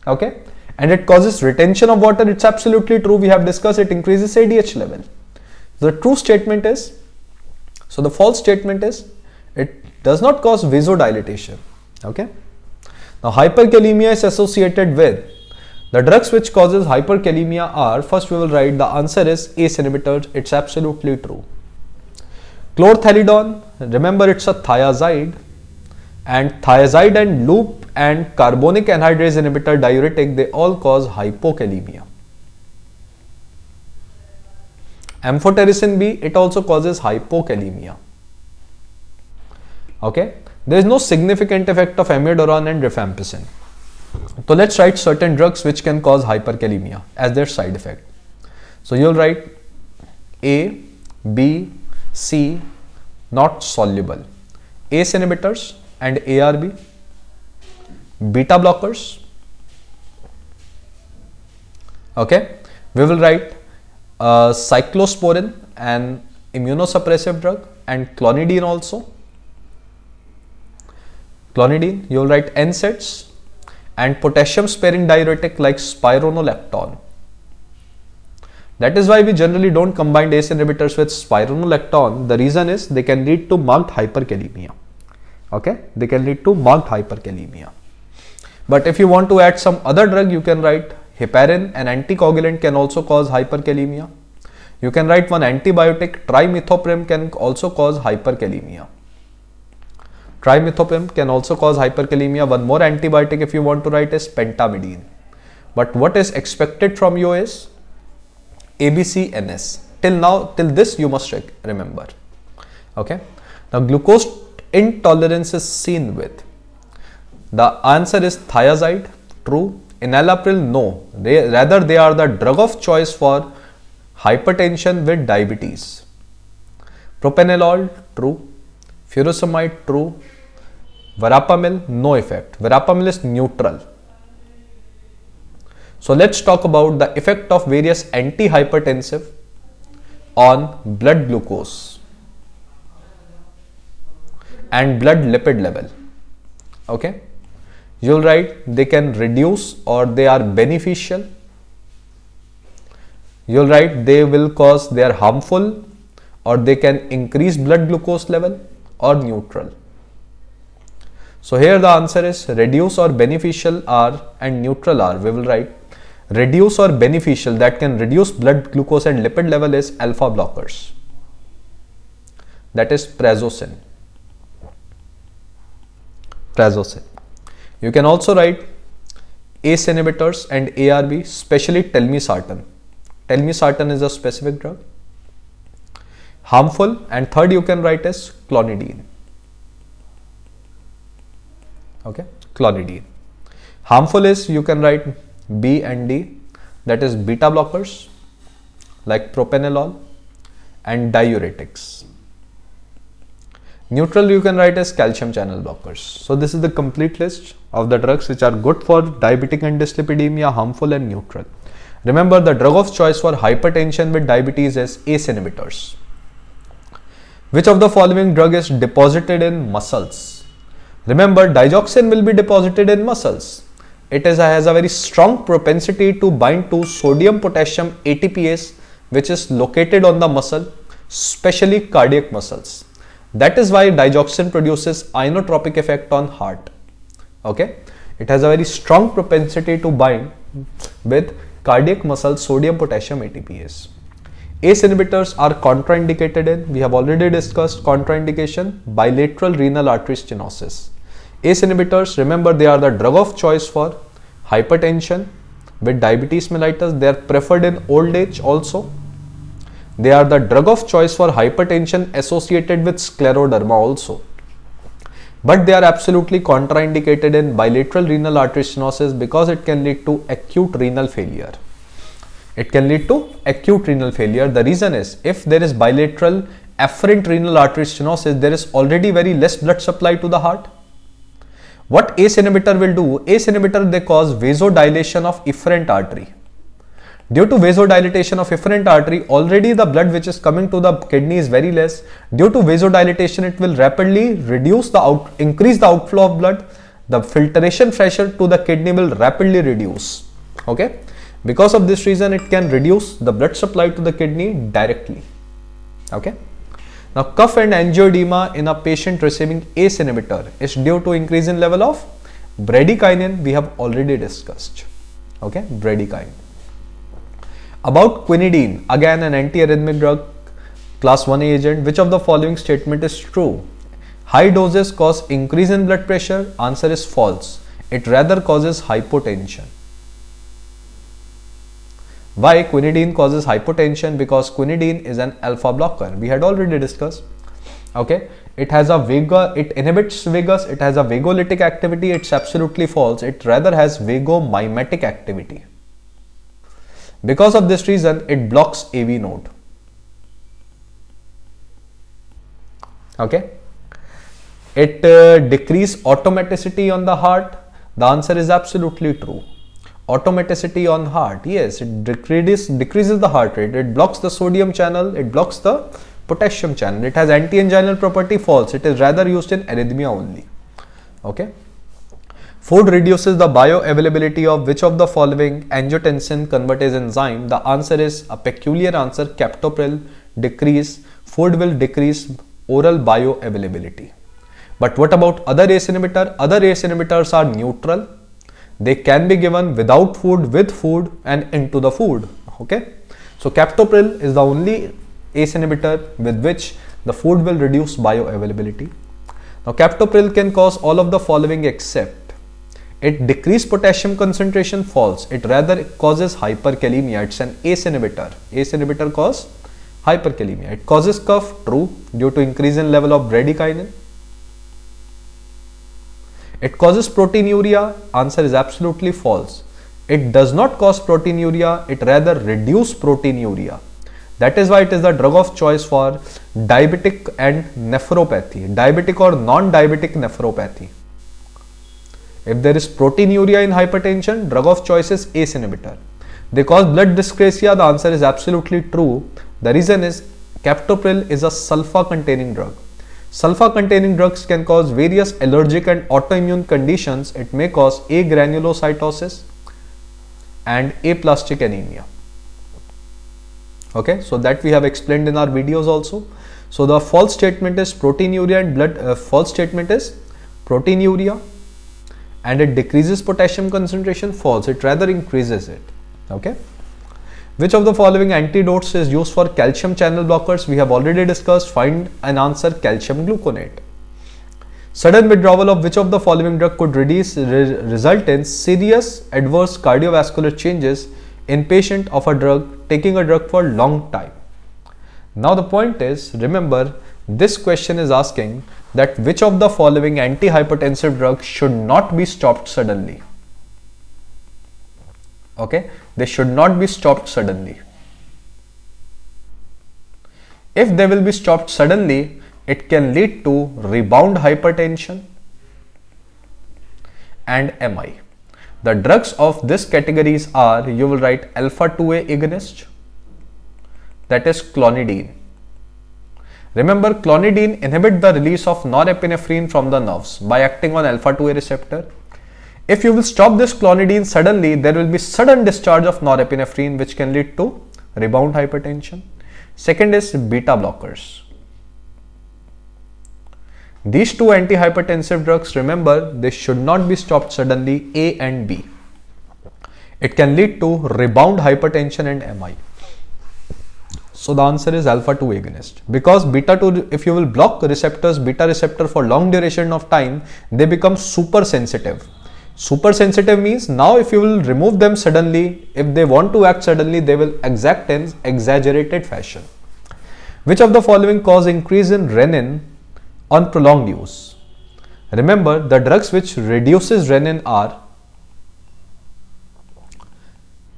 Okay and it causes retention of water. It's absolutely true. We have discussed it increases ADH level. The true statement is, so the false statement is, it does not cause vasodilatation. Okay. Now hyperkalemia is associated with the drugs which causes hyperkalemia are first we will write the answer is ACE inhibitors. It's absolutely true. Chlorthalidone, remember it's a thiazide and thiazide and loop and carbonic anhydrase inhibitor diuretic they all cause hypokalemia. Amphotericin B it also causes hypokalemia. Okay, there is no significant effect of amiodarone and rifampicin. So let's write certain drugs which can cause hyperkalemia as their side effect. So you'll write A, B, C, not soluble. ACE inhibitors and ARB, beta blockers. Okay, we will write uh, cyclosporin, an immunosuppressive drug, and clonidine also. Clonidine, you will write NSAIDs, and potassium sparing diuretic like spironolactone. That is why we generally don't combine ACE inhibitors with spironolactone. The reason is they can lead to marked hyperkalemia. Okay, they can lead to marked hyperkalemia. But if you want to add some other drug, you can write heparin, an anticoagulant can also cause hyperkalemia. You can write one antibiotic, trimethoprim can also cause hyperkalemia. Trimethoprim can also cause hyperkalemia. One more antibiotic if you want to write is pentamidine. But what is expected from you is ABCNS. Till now, till this you must remember. Okay. Now glucose intolerance is seen with. The answer is thiazide. True. Enalapril, no. They, rather, they are the drug of choice for hypertension with diabetes. Propanolol, true. Furosemide, true. Verapamil, no effect. Verapamil is neutral. So let's talk about the effect of various antihypertensive on blood glucose and blood lipid level. Okay. You'll write they can reduce or they are beneficial. You'll write they will cause they are harmful or they can increase blood glucose level or neutral. So here the answer is reduce or beneficial are and neutral are. We will write reduce or beneficial that can reduce blood glucose and lipid level is alpha blockers. That is prazosin. Prazosin. You can also write ACE inhibitors and ARB, especially telmisartan. Telmisartan is a specific drug. Harmful and third you can write as clonidine. Okay, clonidine. Harmful is you can write B and D that is beta blockers like propranolol and diuretics. Neutral you can write as calcium channel blockers. So this is the complete list of the drugs which are good for diabetic and dyslipidemia, harmful and neutral. Remember the drug of choice for hypertension with diabetes is ACE inhibitors. Which of the following drug is deposited in muscles? Remember digoxin will be deposited in muscles it is, has a very strong propensity to bind to sodium potassium ATPase which is located on the muscle especially cardiac muscles. That is why digoxin produces inotropic effect on heart. Okay, it has a very strong propensity to bind with cardiac muscle sodium potassium ATPase. ACE inhibitors are contraindicated in, we have already discussed contraindication, bilateral renal artery stenosis. ACE inhibitors, remember they are the drug of choice for hypertension with diabetes mellitus. They are preferred in old age also. They are the drug of choice for hypertension associated with scleroderma also. But they are absolutely contraindicated in bilateral renal artery stenosis because it can lead to acute renal failure. It can lead to acute renal failure. The reason is if there is bilateral afferent renal artery stenosis, there is already very less blood supply to the heart what ACE inhibitor will do, ACE inhibitor they cause vasodilation of efferent artery. Due to vasodilation of efferent artery, already the blood which is coming to the kidney is very less. Due to vasodilation, it will rapidly reduce the out, increase the outflow of blood. The filtration pressure to the kidney will rapidly reduce. Okay. Because of this reason, it can reduce the blood supply to the kidney directly. Okay. Now cough and angioedema in a patient receiving ACE inhibitor is due to increase in level of bradykinin we have already discussed. Okay, bradykinin. About quinidine, again an antiarrhythmic drug, class 1A agent, which of the following statement is true? High doses cause increase in blood pressure, answer is false. It rather causes hypotension. Why quinidine causes hypotension? Because quinidine is an alpha blocker. We had already discussed. Okay, it has a vago, it inhibits vagus, it has a vagolytic activity. It's absolutely false. It rather has vagomimetic activity. Because of this reason, it blocks AV node. Okay. It uh, decrease automaticity on the heart. The answer is absolutely true. Automaticity on heart. Yes, it decreases, decreases the heart rate. It blocks the sodium channel. It blocks the potassium channel. It has anti-anginal property false. It is rather used in arrhythmia only. Okay. Food reduces the bioavailability of which of the following angiotensin convertase enzyme? The answer is a peculiar answer captopril decrease. Food will decrease oral bioavailability. But what about other ACE inhibitor? Other ACE inhibitors are neutral. They can be given without food, with food and into the food. Okay. So captopril is the only ACE inhibitor with which the food will reduce bioavailability. Now captopril can cause all of the following except it decrease potassium concentration false. It rather causes hyperkalemia. It's an ACE inhibitor. ACE inhibitor cause hyperkalemia. It causes cough true due to increase in level of bradykinin. It causes proteinuria. Answer is absolutely false. It does not cause proteinuria. It rather reduce proteinuria. That is why it is the drug of choice for diabetic and nephropathy, diabetic or non-diabetic nephropathy. If there is proteinuria in hypertension, drug of choice is ACE inhibitor. They cause blood dyscrasia. The answer is absolutely true. The reason is captopril is a sulfa containing drug. Sulfa containing drugs can cause various allergic and autoimmune conditions. It may cause agranulocytosis and aplastic anemia. Okay, so that we have explained in our videos also. So the false statement is proteinuria and blood uh, false statement is proteinuria and it decreases potassium concentration false it rather increases it. Okay? Which of the following antidotes is used for calcium channel blockers? We have already discussed. Find an answer. Calcium gluconate. Sudden withdrawal of which of the following drug could reduce, re result in serious adverse cardiovascular changes in patient of a drug taking a drug for long time? Now the point is remember this question is asking that which of the following antihypertensive drugs should not be stopped suddenly. Okay, they should not be stopped suddenly. If they will be stopped suddenly, it can lead to rebound hypertension and MI. The drugs of this categories are, you will write alpha 2A agonist, that is clonidine Remember, clonidine inhibit the release of norepinephrine from the nerves by acting on alpha-2A receptor. If you will stop this clonidine suddenly, there will be sudden discharge of norepinephrine which can lead to rebound hypertension. Second is beta blockers. These two antihypertensive drugs, remember, they should not be stopped suddenly A and B. It can lead to rebound hypertension and MI. So the answer is alpha 2 agonist because beta 2 if you will block receptors beta receptor for long duration of time they become super sensitive. Super sensitive means now if you will remove them suddenly if they want to act suddenly they will exact in exaggerated fashion. Which of the following cause increase in renin on prolonged use? Remember the drugs which reduces renin are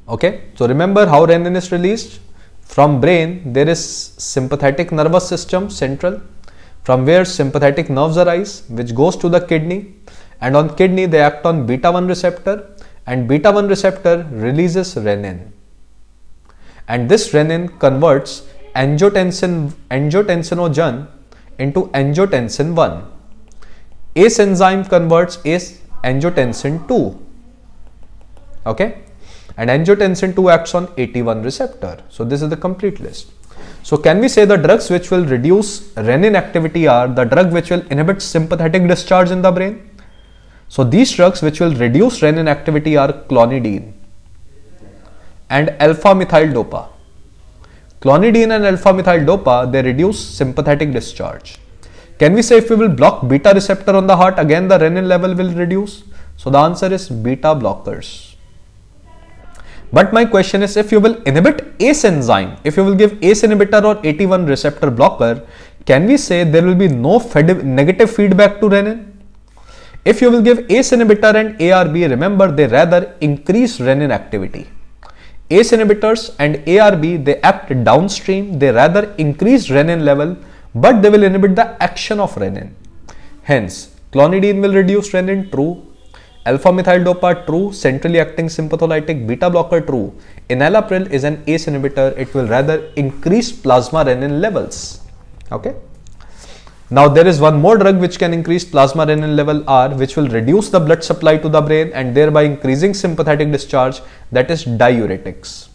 okay so remember how renin is released from brain, there is sympathetic nervous system central from where sympathetic nerves arise which goes to the kidney and on kidney they act on beta 1 receptor and beta 1 receptor releases renin. And this renin converts angiotensin angiotensinogen into angiotensin 1 ace enzyme converts ace angiotensin 2 okay and angiotensin 2 acts on AT1 receptor. So this is the complete list. So can we say the drugs which will reduce renin activity are the drug which will inhibit sympathetic discharge in the brain? So these drugs which will reduce renin activity are clonidine and alpha methyl dopa. Clonidine and alpha methyl dopa they reduce sympathetic discharge. Can we say if we will block beta receptor on the heart again the renin level will reduce? So the answer is beta blockers. But my question is if you will inhibit ACE enzyme, if you will give ACE inhibitor or AT1 receptor blocker, can we say there will be no negative feedback to renin? If you will give ACE inhibitor and ARB, remember they rather increase renin activity. ACE inhibitors and ARB they act downstream, they rather increase renin level, but they will inhibit the action of renin. Hence, clonidine will reduce renin, true. Alpha methyl dopa, true. Centrally acting sympatholytic beta blocker, true. Enalapril is an ACE inhibitor, it will rather increase plasma renin levels. Okay. Now there is one more drug which can increase plasma renin level R which will reduce the blood supply to the brain and thereby increasing sympathetic discharge that is diuretics.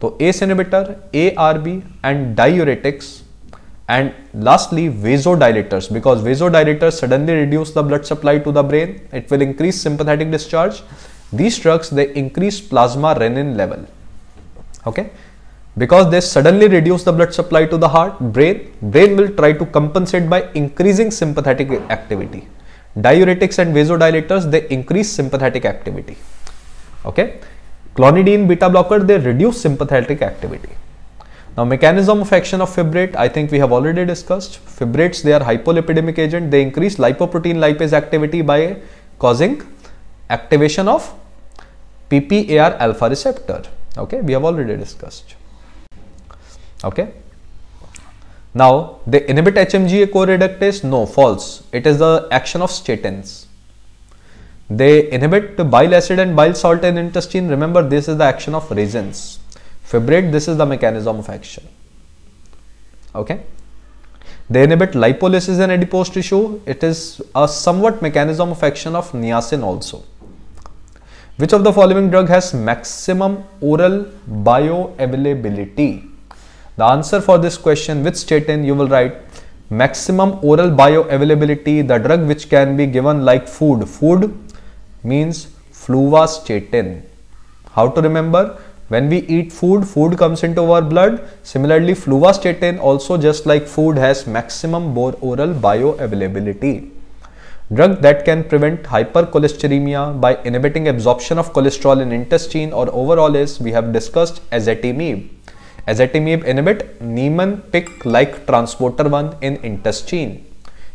So ACE inhibitor, ARB and diuretics and lastly vasodilators because vasodilators suddenly reduce the blood supply to the brain. It will increase sympathetic discharge. These drugs they increase plasma renin level. Okay? Because they suddenly reduce the blood supply to the heart brain brain will try to compensate by increasing sympathetic activity. Diuretics and vasodilators they increase sympathetic activity. Okay? Clonidine beta blocker they reduce sympathetic activity now mechanism of action of fibrate i think we have already discussed. Fibrates they are hypolipidemic agent. They increase lipoprotein lipase activity by causing activation of ppar alpha receptor. Okay we have already discussed. Okay. Now they inhibit HMG-CoA reductase no false. It is the action of statins. They inhibit bile acid and bile salt in intestine. Remember this is the action of resins fibrate this is the mechanism of action okay they inhibit lipolysis in adipose tissue it is a somewhat mechanism of action of niacin also which of the following drug has maximum oral bioavailability the answer for this question with statin you will write maximum oral bioavailability the drug which can be given like food. Food means fluvastatin. How to remember? When we eat food, food comes into our blood. Similarly, fluvastatin also just like food has maximum oral bioavailability. Drug that can prevent hypercholesteremia by inhibiting absorption of cholesterol in intestine or overall is we have discussed ezetimibe. Ezetimibe inhibit Niemann-Pick-like transporter 1 in intestine.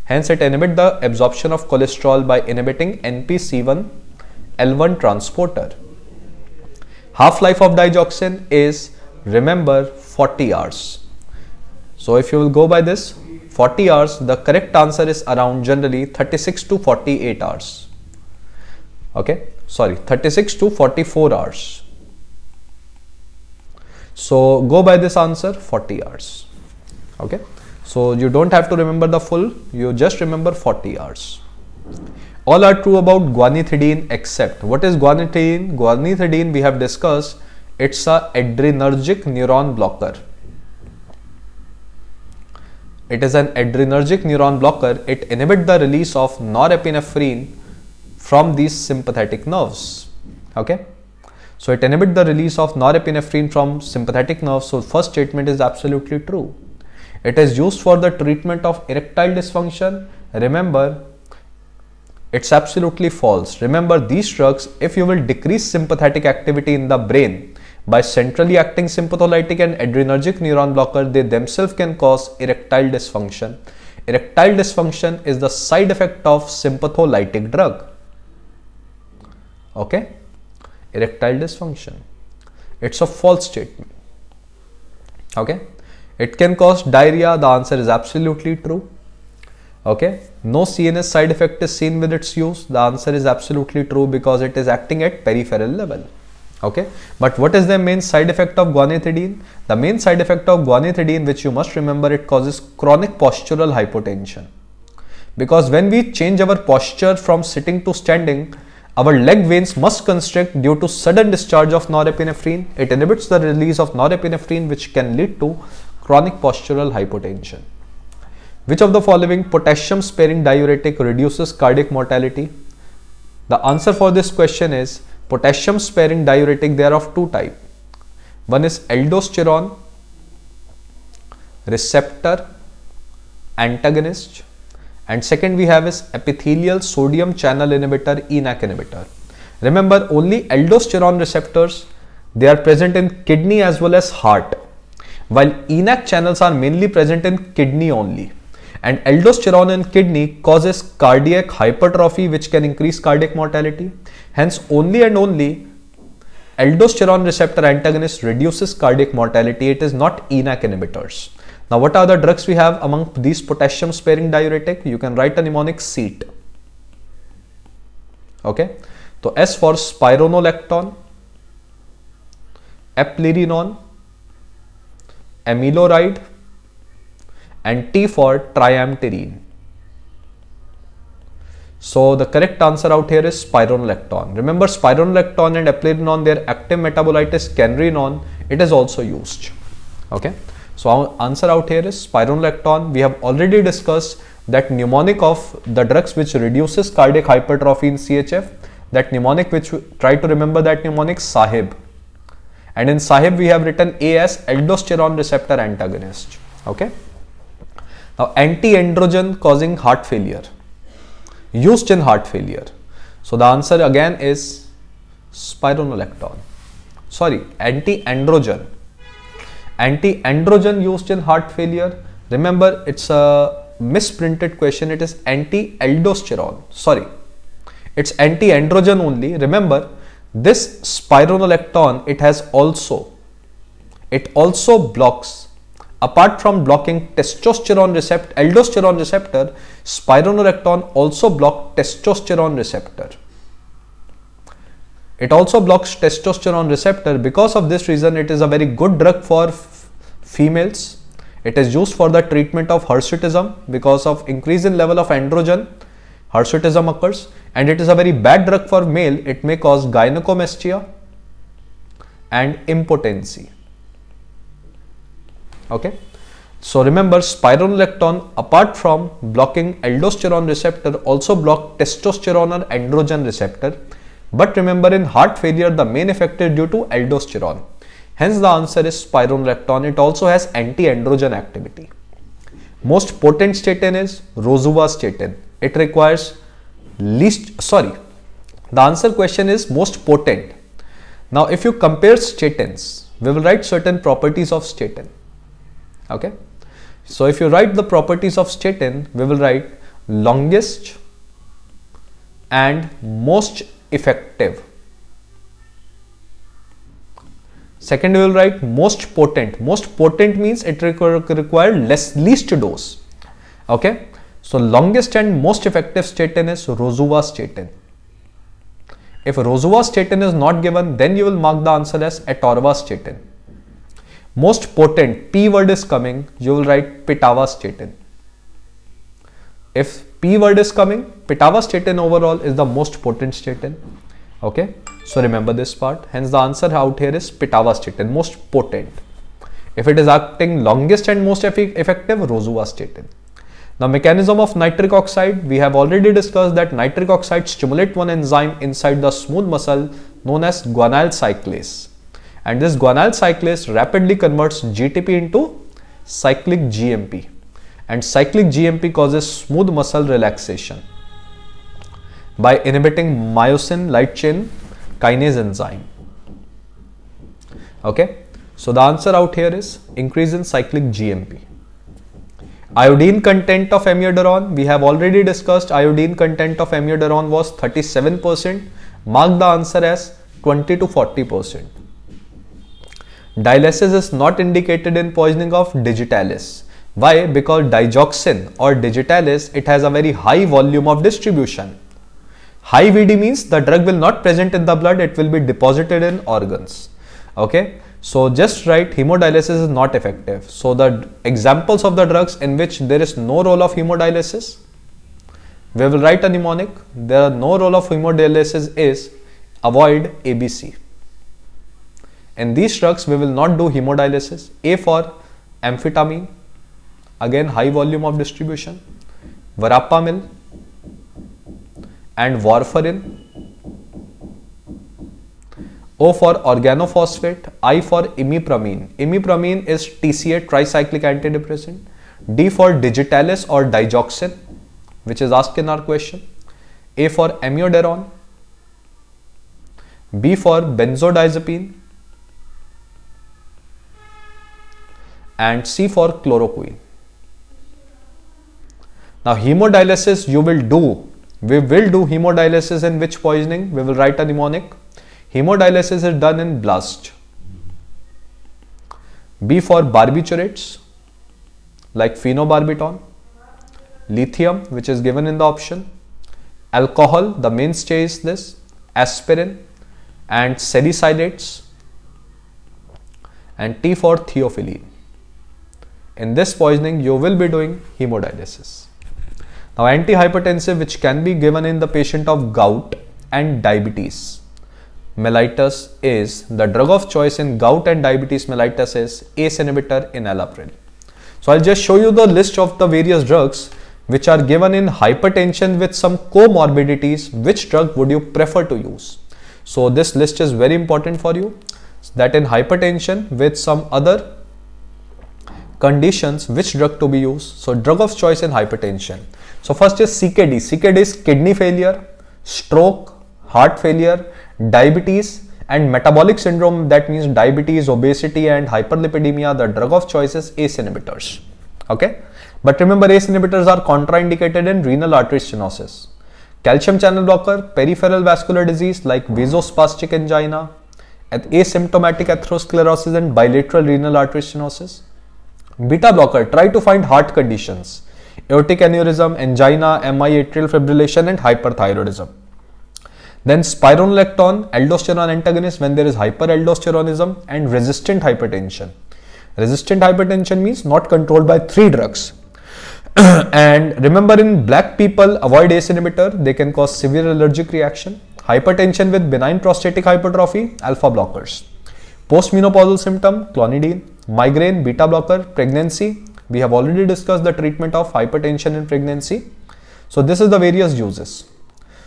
Hence, it inhibit the absorption of cholesterol by inhibiting NPC1 L1 transporter. Half-life of digoxin is, remember, 40 hours. So, if you will go by this, 40 hours, the correct answer is around generally 36 to 48 hours. Okay, sorry, 36 to 44 hours. So go by this answer 40 hours. Okay. So you don't have to remember the full, you just remember 40 hours. All are true about guanethidine except what is guanethidine? Guanethidine we have discussed it's a adrenergic neuron blocker. It is an adrenergic neuron blocker. It inhibits the release of norepinephrine from these sympathetic nerves. Okay. So it inhibits the release of norepinephrine from sympathetic nerves. So first statement is absolutely true. It is used for the treatment of erectile dysfunction. Remember, it's absolutely false. Remember these drugs, if you will decrease sympathetic activity in the brain by centrally acting sympatholytic and adrenergic neuron blocker, they themselves can cause erectile dysfunction. Erectile dysfunction is the side effect of sympatholytic drug. Okay erectile dysfunction. It's a false statement. Okay. It can cause diarrhea. The answer is absolutely true. Okay. No CNS side effect is seen with its use. The answer is absolutely true because it is acting at peripheral level. Okay. But what is the main side effect of guanethidine? The main side effect of guanethidine, which you must remember, it causes chronic postural hypotension. Because when we change our posture from sitting to standing, our leg veins must constrict due to sudden discharge of norepinephrine. It inhibits the release of norepinephrine which can lead to chronic postural hypotension. Which of the following potassium sparing diuretic reduces cardiac mortality? The answer for this question is potassium sparing diuretic they are of two type. One is aldosterone receptor antagonist and second we have is epithelial sodium channel inhibitor ENaC inhibitor. Remember only aldosterone receptors they are present in kidney as well as heart while ENaC channels are mainly present in kidney only and aldosterone in kidney causes cardiac hypertrophy which can increase cardiac mortality. Hence only and only aldosterone receptor antagonist reduces cardiac mortality. It is not ENaC inhibitors. Now what are the drugs we have among these potassium sparing diuretic? You can write a mnemonic SEAT. Okay? So S for spironolactone eplerenone amiloride and T for triamterene. So the correct answer out here is spironolactone. Remember spironolactone and eplerenone, their active metabolite is canrenone. It is also used. Okay. So our answer out here is spironolactone. We have already discussed that mnemonic of the drugs which reduces cardiac hypertrophy in CHF. That mnemonic which try to remember that mnemonic Sahib and in Sahib we have written as aldosterone receptor antagonist. Okay. Now anti-androgen causing heart failure used in heart failure. So the answer again is spironolactone. Sorry, anti-androgen. Anti-androgen used in heart failure. Remember, it's a misprinted question. It is anti-aldosterone. Sorry, it's anti-androgen only. Remember, this spironolactone, it has also, it also blocks, apart from blocking testosterone receptor, aldosterone receptor, spironolactone also blocks testosterone receptor. It also blocks testosterone receptor. Because of this reason, it is a very good drug for females. It is used for the treatment of hirsutism because of increase in level of androgen hirsutism occurs and it is a very bad drug for male. It may cause gynecomastia and impotency. Okay. So remember spironolactone apart from blocking aldosterone receptor also block testosterone or androgen receptor. But remember in heart failure the main effect is due to aldosterone. Hence the answer is spironolactone. It also has anti-androgen activity. Most potent statin is rosuvastatin it requires least sorry the answer question is most potent now if you compare statins we will write certain properties of statin okay? So if you write the properties of statin we will write longest and most effective. Second we will write most potent. Most potent means it require, require less least dose. Okay? So longest and most effective statin is rosuvastatin. If rosuvastatin is not given, then you will mark the answer as atorvastatin. Most potent, P word is coming, you will write pitavastatin. If P word is coming, pitavastatin overall is the most potent statin. Okay, so remember this part. Hence the answer out here is pitavastatin, most potent. If it is acting longest and most effective, rosuvastatin. The mechanism of nitric oxide, we have already discussed that nitric oxide stimulate one enzyme inside the smooth muscle known as guanyl cyclase. And this guanyl cyclase rapidly converts GTP into cyclic GMP. And cyclic GMP causes smooth muscle relaxation by inhibiting myosin light chain kinase enzyme. Okay, so the answer out here is increase in cyclic GMP. Iodine content of amiodarone, we have already discussed iodine content of amiodarone was 37%. Mark the answer as 20 to 40%. Dialysis is not indicated in poisoning of digitalis. Why? Because digoxin or digitalis, it has a very high volume of distribution. High VD means the drug will not present in the blood, it will be deposited in organs. Okay. So just write hemodialysis is not effective. So the examples of the drugs in which there is no role of hemodialysis, we will write a mnemonic. There are no role of hemodialysis is avoid ABC. In these drugs, we will not do hemodialysis. A for amphetamine, again high volume of distribution, verapamil and warfarin. O for organophosphate, I for imipramine. Imipramine is TCA tricyclic antidepressant. D for digitalis or digoxin, which is asked in our question. A for amiodarone. B for benzodiazepine. And C for chloroquine. Now hemodialysis you will do. We will do hemodialysis in which poisoning? We will write a mnemonic. Hemodialysis is done in blast. B for barbiturates like phenobarbital, lithium which is given in the option, alcohol the mainstay is this, aspirin and salicylates and T for theophylline. In this poisoning you will be doing hemodialysis. Now antihypertensive which can be given in the patient of gout and diabetes mellitus is the drug of choice in gout and diabetes mellitus is ACE inhibitor in enalapril. So I'll just show you the list of the various drugs which are given in hypertension with some comorbidities. Which drug would you prefer to use? So this list is very important for you that in hypertension with some other conditions which drug to be used. So drug of choice in hypertension. So first is CKD. CKD is kidney failure, stroke, heart failure, diabetes and metabolic syndrome that means diabetes obesity and hyperlipidemia the drug of choice is ace inhibitors okay but remember ace inhibitors are contraindicated in renal artery stenosis calcium channel blocker peripheral vascular disease like vasospastic angina asymptomatic atherosclerosis and bilateral renal artery stenosis beta blocker try to find heart conditions aortic aneurysm angina mi atrial fibrillation and hyperthyroidism then spironolactone, aldosterone antagonist when there is hyperaldosteronism and resistant hypertension. Resistant hypertension means not controlled by three drugs. and remember in black people avoid ACE inhibitor, they can cause severe allergic reaction. Hypertension with benign prostatic hypertrophy, alpha blockers. Postmenopausal symptom, clonidine. Migraine, beta blocker. Pregnancy, we have already discussed the treatment of hypertension in pregnancy. So this is the various uses.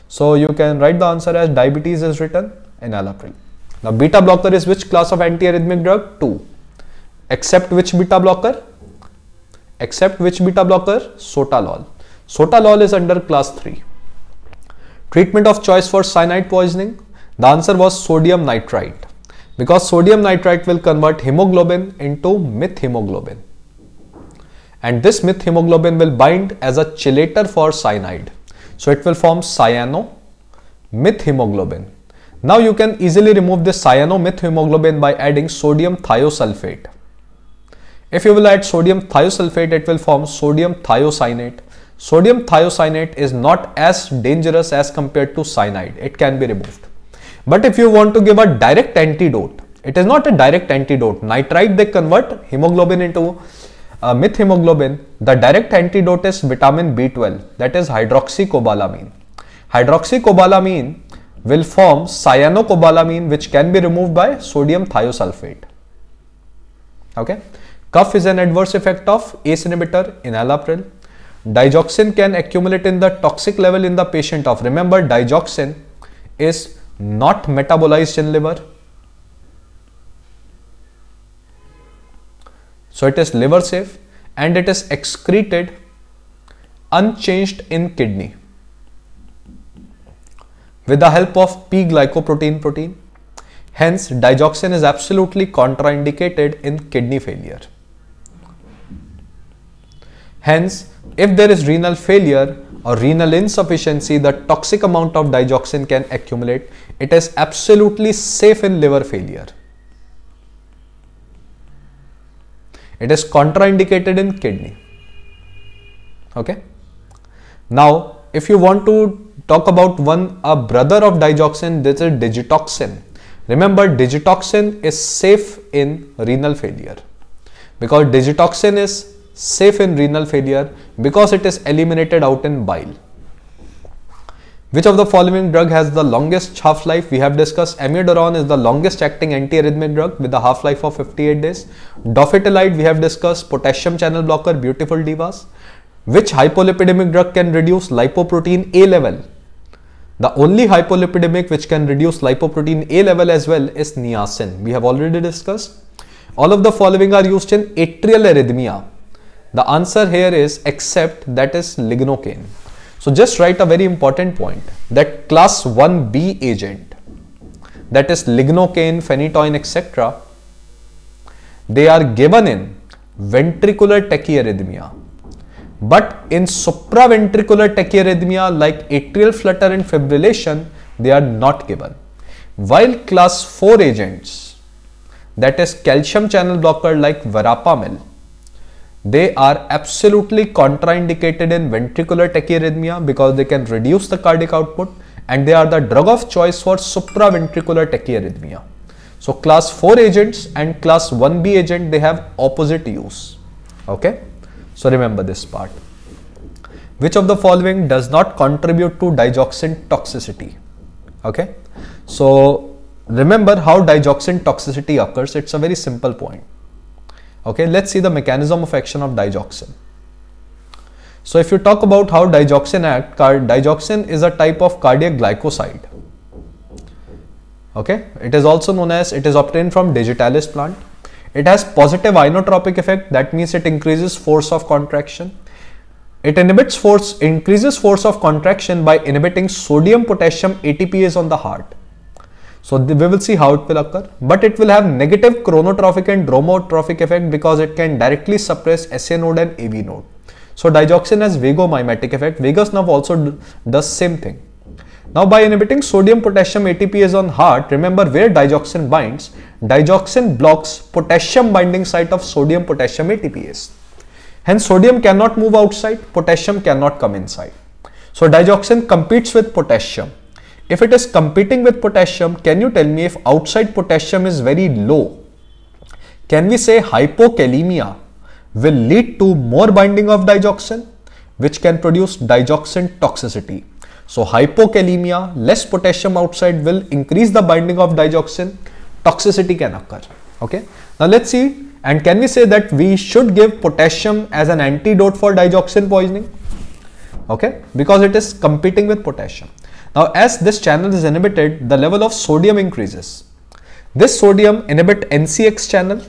So you can write the answer as diabetes is written in enalapril. Now beta blocker is which class of antiarrhythmic drug? 2. Except which beta blocker? Except which beta blocker? Sotalol. Sotalol is under class 3. Treatment of choice for cyanide poisoning? The answer was sodium nitrite because sodium nitrite will convert hemoglobin into methemoglobin and this methemoglobin will bind as a chelator for cyanide so it will form cyano methemoglobin. Now you can easily remove this cyano methemoglobin by adding sodium thiosulfate. If you will add sodium thiosulfate, it will form sodium thiocyanate. Sodium thiocyanate is not as dangerous as compared to cyanide. It can be removed. But if you want to give a direct antidote, it is not a direct antidote. Nitrite they convert hemoglobin into uh, methemoglobin, the direct antidote is vitamin B12 that is hydroxycobalamin. Hydroxycobalamin will form cyanocobalamin which can be removed by sodium thiosulfate. Okay. Cough is an adverse effect of ACE inhibitor enalapril. Digoxin can accumulate in the toxic level in the patient of remember digoxin is not metabolized in liver So it is liver safe and it is excreted unchanged in kidney with the help of P glycoprotein protein. Hence, digoxin is absolutely contraindicated in kidney failure. Hence, if there is renal failure or renal insufficiency, the toxic amount of digoxin can accumulate. It is absolutely safe in liver failure. it is contraindicated in kidney okay now if you want to talk about one a brother of digoxin this is digitoxin remember digitoxin is safe in renal failure because digitoxin is safe in renal failure because it is eliminated out in bile Which of the following drug has the longest half-life? We have discussed amiodarone is the longest acting antiarrhythmic drug with a half-life of 58 days. Dofetilide we have discussed potassium channel blocker beautiful divas. Which hypolipidemic drug can reduce lipoprotein A level? The only hypolipidemic which can reduce lipoprotein A level as well is niacin. We have already discussed. All of the following are used in atrial arrhythmia. The answer here is except that is lignocaine. So just write a very important point that class 1b agent that is lignocaine, phenytoin etc. they are given in ventricular tachyarrhythmia but in supraventricular tachyarrhythmia like atrial flutter and fibrillation they are not given while class 4 agents that is calcium channel blocker like verapamil they are absolutely contraindicated in ventricular tachyarrhythmia because they can reduce the cardiac output and they are the drug of choice for supraventricular tachyarrhythmia. So class 4 agents and class 1b agent they have opposite use. Okay. So remember this part. Which of the following does not contribute to digoxin toxicity? Okay. So remember how digoxin toxicity occurs. It's a very simple point. Okay, let's see the mechanism of action of digoxin. So if you talk about how digoxin act, digoxin is a type of cardiac glycoside. Okay, it is also known as, it is obtained from digitalis plant. It has positive inotropic effect, that means it increases force of contraction. It inhibits force, increases force of contraction by inhibiting sodium potassium ATPase on the heart. So we will see how it will occur, but it will have negative chronotrophic and dromotrophic effect because it can directly suppress SA node and AV node. So digoxin has vagomimetic effect. Vagus nerve also does same thing. Now by inhibiting sodium potassium ATPase on heart, remember where digoxin binds, digoxin blocks potassium binding site of sodium potassium ATPase. Hence sodium cannot move outside, potassium cannot come inside. So digoxin competes with potassium if it is competing with potassium, can you tell me if outside potassium is very low? Can we say hypokalemia will lead to more binding of digoxin, which can produce digoxin toxicity? So hypokalemia, less potassium outside will increase the binding of digoxin, toxicity can occur. Okay. Now let's see and can we say that we should give potassium as an antidote for digoxin poisoning? Okay, because it is competing with potassium. Now as this channel is inhibited, the level of sodium increases. This sodium inhibit NCX channel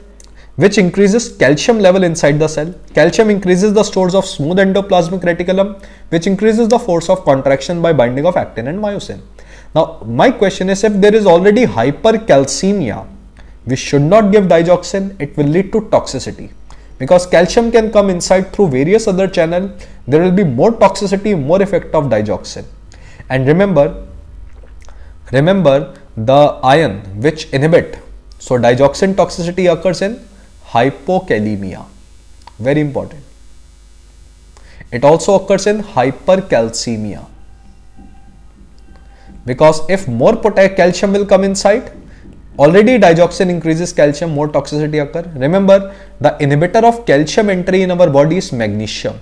which increases calcium level inside the cell. Calcium increases the stores of smooth endoplasmic reticulum which increases the force of contraction by binding of actin and myosin. Now my question is if there is already hypercalcemia, we should not give digoxin, it will lead to toxicity. Because calcium can come inside through various other channel, there will be more toxicity, more effect of digoxin. And remember, remember the ion which inhibit. So digoxin toxicity occurs in hypokalemia. Very important. It also occurs in hypercalcemia. Because if more calcium will come inside, already digoxin increases calcium, more toxicity occur. Remember, the inhibitor of calcium entry in our body is magnesium.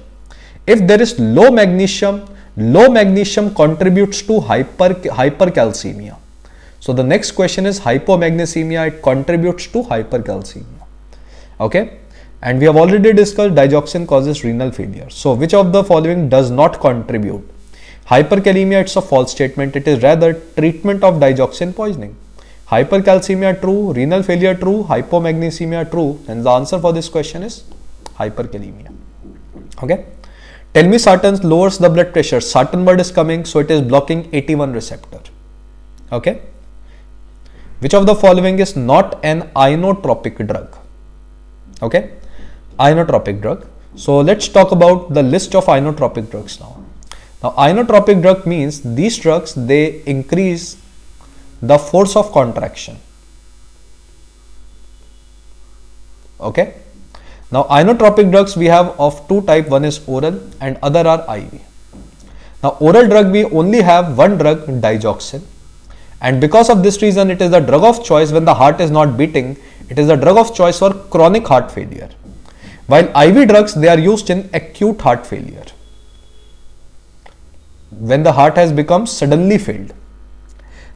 If there is low magnesium, Low magnesium contributes to hyper, hypercalcemia. So the next question is hypomagnesemia, it contributes to hypercalcemia. Okay. And we have already discussed digoxin causes renal failure. So which of the following does not contribute? Hyperkalemia, it's a false statement. It is rather treatment of digoxin poisoning. Hypercalcemia true, renal failure true, hypomagnesemia true. And the answer for this question is hyperkalemia. Okay. Tell me sartan lowers the blood pressure. Sartan word is coming, so it is blocking AT1 receptor. Okay. Which of the following is not an inotropic drug? Okay. Inotropic drug. So let's talk about the list of inotropic drugs now. Now inotropic drug means these drugs they increase the force of contraction. Okay now inotropic drugs we have of two type, one is oral and other are IV. Now oral drug we only have one drug digoxin and because of this reason it is the drug of choice when the heart is not beating, it is the drug of choice for chronic heart failure. While IV drugs they are used in acute heart failure. when the heart has become suddenly failed.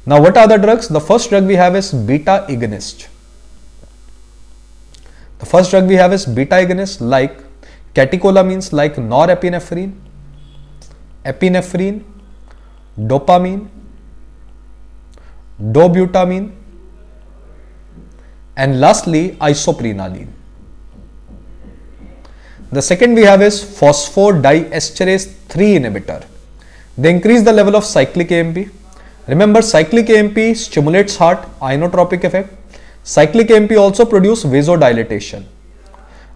Now, what are the drugs? The first drug we have is beta agonist. The first drug we have is beta agonist like catecholamines like norepinephrine, epinephrine, dopamine, dobutamine, and lastly isoprenaline. The second we have is phosphodiesterase 3 inhibitor. They increase the level of cyclic AMP. Remember cyclic AMP stimulates heart inotropic effect. Cyclic AMP also produce vasodilatation.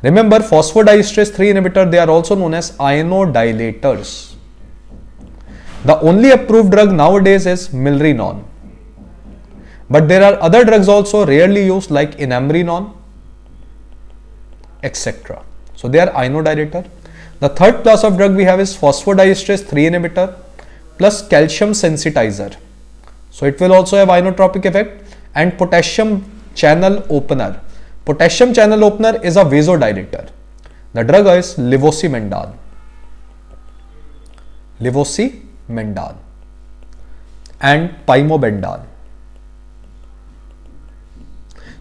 Remember phosphodiesterase 3 inhibitor they are also known as inodilators. The only approved drug nowadays is milrinone. But there are other drugs also rarely used like inamrinone etc. So they are inodilator. The third class of drug we have is phosphodiesterase 3 inhibitor plus calcium sensitizer. So it will also have inotropic effect and potassium channel opener. Potassium channel opener is a vasodilator. The drug is levosimendan. Levosimendan and pimobendan.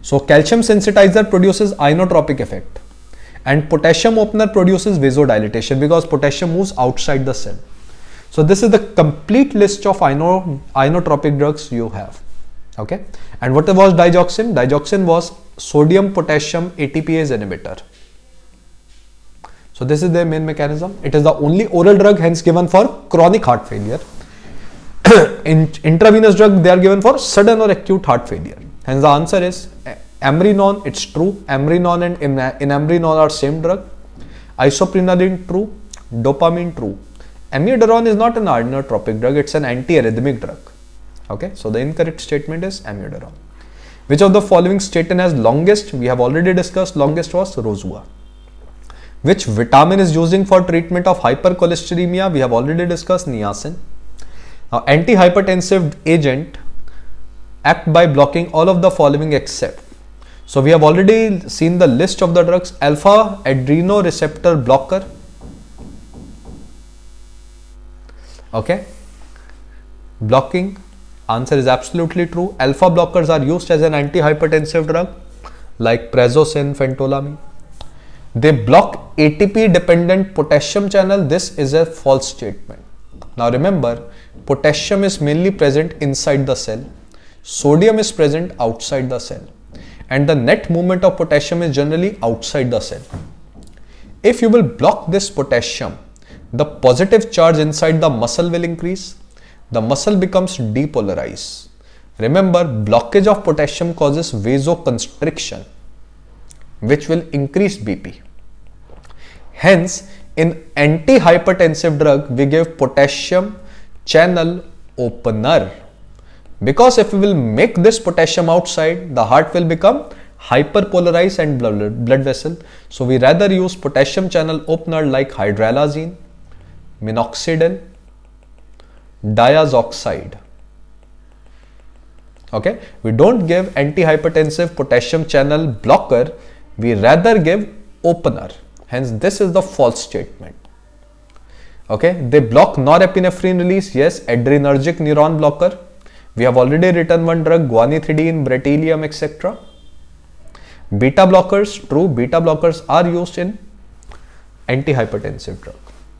So calcium sensitizer produces inotropic effect and potassium opener produces vasodilatation because potassium moves outside the cell. So this is the complete list of ino, inotropic drugs you have. Okay. And what was digoxin? Digoxin was sodium potassium ATPase inhibitor. So this is their main mechanism. It is the only oral drug hence given for chronic heart failure. In intravenous drug they are given for sudden or acute heart failure. Hence the answer is Amrinone, it's true. Amrinone and inamrinone are same drug. Isoprenaline, true. Dopamine, true. Amiodarone is not an inotropic drug, it's an antiarrhythmic drug. Okay, so the incorrect statement is amiodarone. Which of the following statin has longest? We have already discussed longest was Rosuva. Which vitamin is using for treatment of hypercholesteremia? We have already discussed niacin. Now, antihypertensive agent act by blocking all of the following except so we have already seen the list of the drugs alpha adrenoreceptor blocker. Okay. Blocking answer is absolutely true. Alpha blockers are used as an antihypertensive drug like prazosin, phentolamine. They block ATP dependent potassium channel. This is a false statement. Now remember, potassium is mainly present inside the cell. Sodium is present outside the cell and the net movement of potassium is generally outside the cell. If you will block this potassium, the positive charge inside the muscle will increase. The muscle becomes depolarized. Remember, blockage of potassium causes vasoconstriction, which will increase BP. Hence, in antihypertensive drug, we give potassium channel opener because if we will make this potassium outside, the heart will become hyperpolarized and blood, vessel. So we rather use potassium channel opener like hydralazine, minoxidil, diazoxide. Okay, we don't give antihypertensive potassium channel blocker, we rather give opener. Hence, this is the false statement. Okay, they block norepinephrine release, yes, adrenergic neuron blocker we have already written one drug, guanethidine, bretylium, etc. Beta blockers, true, beta blockers are used in antihypertensive drug.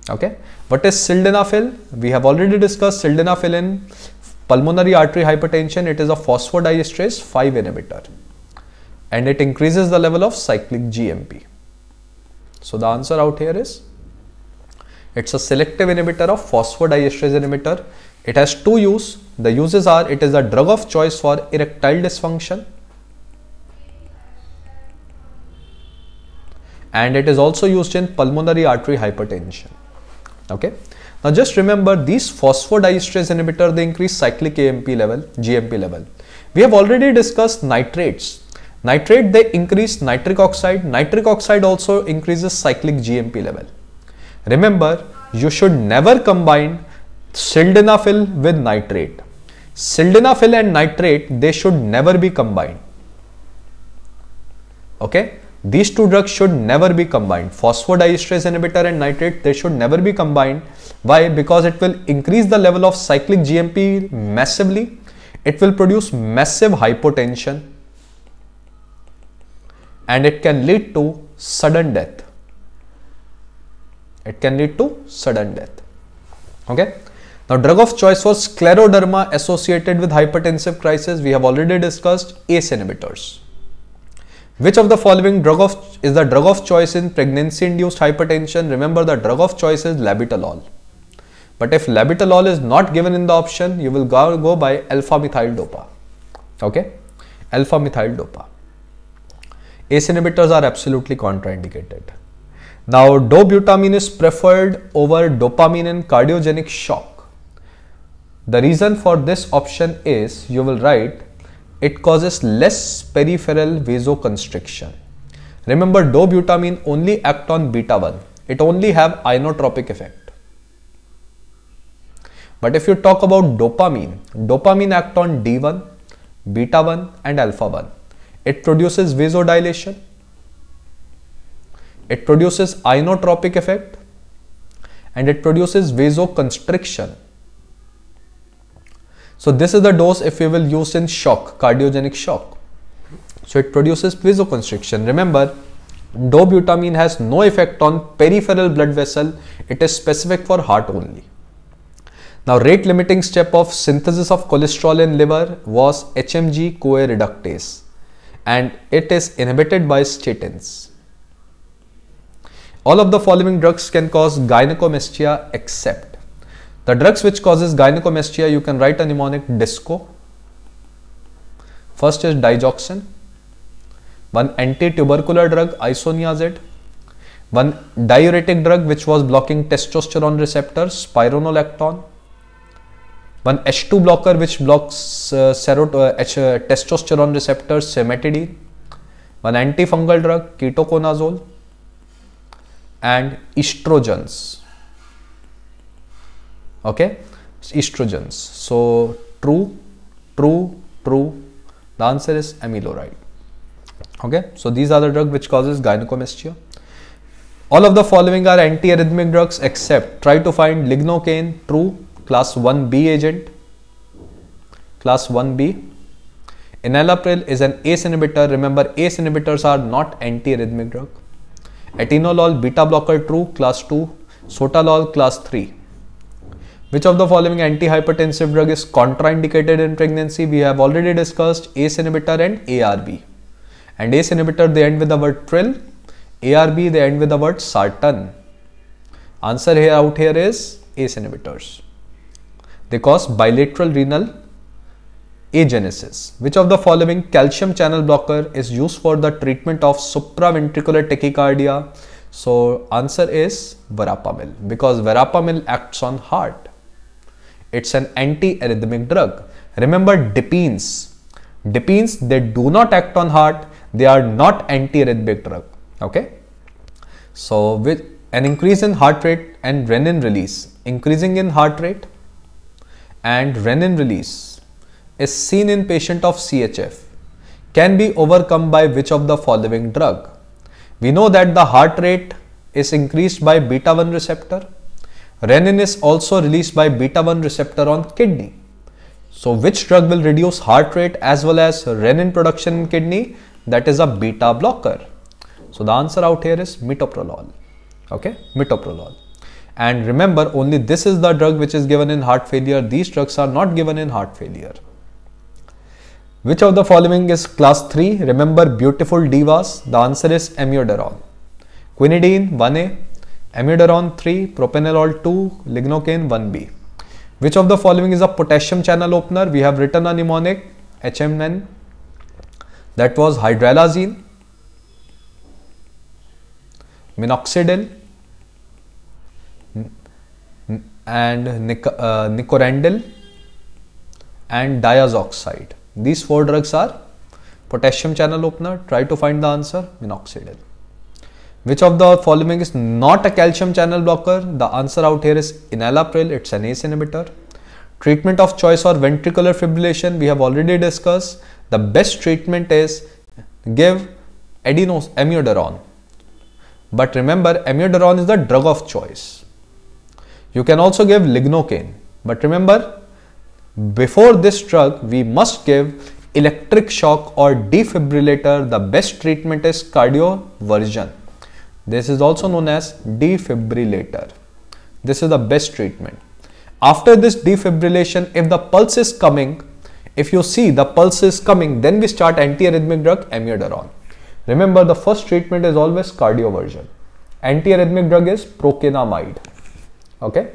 Okay. What is sildenafil? We have already discussed sildenafil in pulmonary artery hypertension. It is a phosphodiesterase 5 inhibitor and it increases the level of cyclic GMP. So the answer out here is it's a selective inhibitor of phosphodiesterase inhibitor it has two use. The uses are it is a drug of choice for erectile dysfunction and it is also used in pulmonary artery hypertension. Okay. Now just remember these phosphodiesterase inhibitor they increase cyclic AMP level, GMP level. We have already discussed nitrates. Nitrate they increase nitric oxide. Nitric oxide also increases cyclic GMP level. Remember you should never combine sildenafil with nitrate. Sildenafil and nitrate, they should never be combined. Okay. These two drugs should never be combined. Phosphodiesterase inhibitor and nitrate, they should never be combined. Why? Because it will increase the level of cyclic GMP massively. It will produce massive hypotension and it can lead to sudden death. It can lead to sudden death. Okay. Now, drug of choice for scleroderma associated with hypertensive crisis, we have already discussed ACE inhibitors. Which of the following drug of is the drug of choice in pregnancy induced hypertension? Remember the drug of choice is labetalol. But if labetalol is not given in the option, you will go, go by alpha methyl dopa. Okay? Alpha methyl dopa. ACE inhibitors are absolutely contraindicated. Now, dobutamine is preferred over dopamine in cardiogenic shock. The reason for this option is you will write it causes less peripheral vasoconstriction. Remember dobutamine only act on beta 1. It only have inotropic effect. But if you talk about dopamine, dopamine act on D1, beta 1 and alpha 1. It produces vasodilation. It produces inotropic effect and it produces vasoconstriction so this is the dose if we will use in shock, cardiogenic shock. So it produces vasoconstriction. Remember, dobutamine has no effect on peripheral blood vessel. It is specific for heart only. Now rate limiting step of synthesis of cholesterol in liver was HMG CoA reductase and it is inhibited by statins. All of the following drugs can cause gynecomastia except the drugs which causes gynecomastia, you can write a mnemonic DISCO. First is digoxin, one anti-tubercular drug isoniazid, one diuretic drug which was blocking testosterone receptors spironolactone, one H2 blocker which blocks uh, serot- uh, H, uh, testosterone receptors cimetidine, one antifungal drug ketoconazole, and estrogens okay? Estrogens. So true true true. The answer is amiloride okay? So these are the drug which causes gynecomastia. All of the following are antiarrhythmic drugs except try to find lignocaine true class 1b agent. Class 1b enalapril is an ace inhibitor. Remember ace inhibitors are not antiarrhythmic drug. Atenolol beta blocker true class 2 sotalol class 3 which of the following antihypertensive drug is contraindicated in pregnancy? We have already discussed ACE inhibitor and ARB. And ACE inhibitor they end with the word pril, ARB they end with the word sartan. Answer here out here is ACE inhibitors. They cause bilateral renal agenesis. Which of the following calcium channel blocker is used for the treatment of supraventricular tachycardia? So answer is verapamil because verapamil acts on heart. It's an anti-arrhythmic drug. Remember dipines. Dipines, they do not act on heart. They are not anti-arrhythmic drug. Okay. So with an increase in heart rate and renin release, increasing in heart rate and renin release is seen in patient of CHF can be overcome by which of the following drug? We know that the heart rate is increased by beta 1 receptor Renin is also released by beta 1 receptor on kidney. So, which drug will reduce heart rate as well as renin production in kidney? That is a beta blocker. So, the answer out here is metoprolol. Okay, metoprolol. And remember, only this is the drug which is given in heart failure. These drugs are not given in heart failure. Which of the following is class 3? Remember beautiful divas. The answer is amiodarone. Quinidine 1A, amiodarone 3, propranolol 2, lignocaine 1b. Which of the following is a potassium channel opener? We have written a mnemonic HMN that was hydralazine, minoxidil and uh, nicorandil and diazoxide. These four drugs are potassium channel opener. Try to find the answer minoxidil. Which of the following is not a calcium channel blocker? The answer out here is enalapril, it's an ACE inhibitor. Treatment of choice for ventricular fibrillation, we have already discussed. The best treatment is give adenos amiodarone. But remember, amiodarone is the drug of choice. You can also give lignocaine. But remember, before this drug, we must give electric shock or defibrillator. The best treatment is cardioversion. This is also known as defibrillator. This is the best treatment. After this defibrillation, if the pulse is coming, if you see the pulse is coming, then we start antiarrhythmic drug amiodarone. Remember the first treatment is always cardioversion. Antiarrhythmic drug is procainamide. Okay.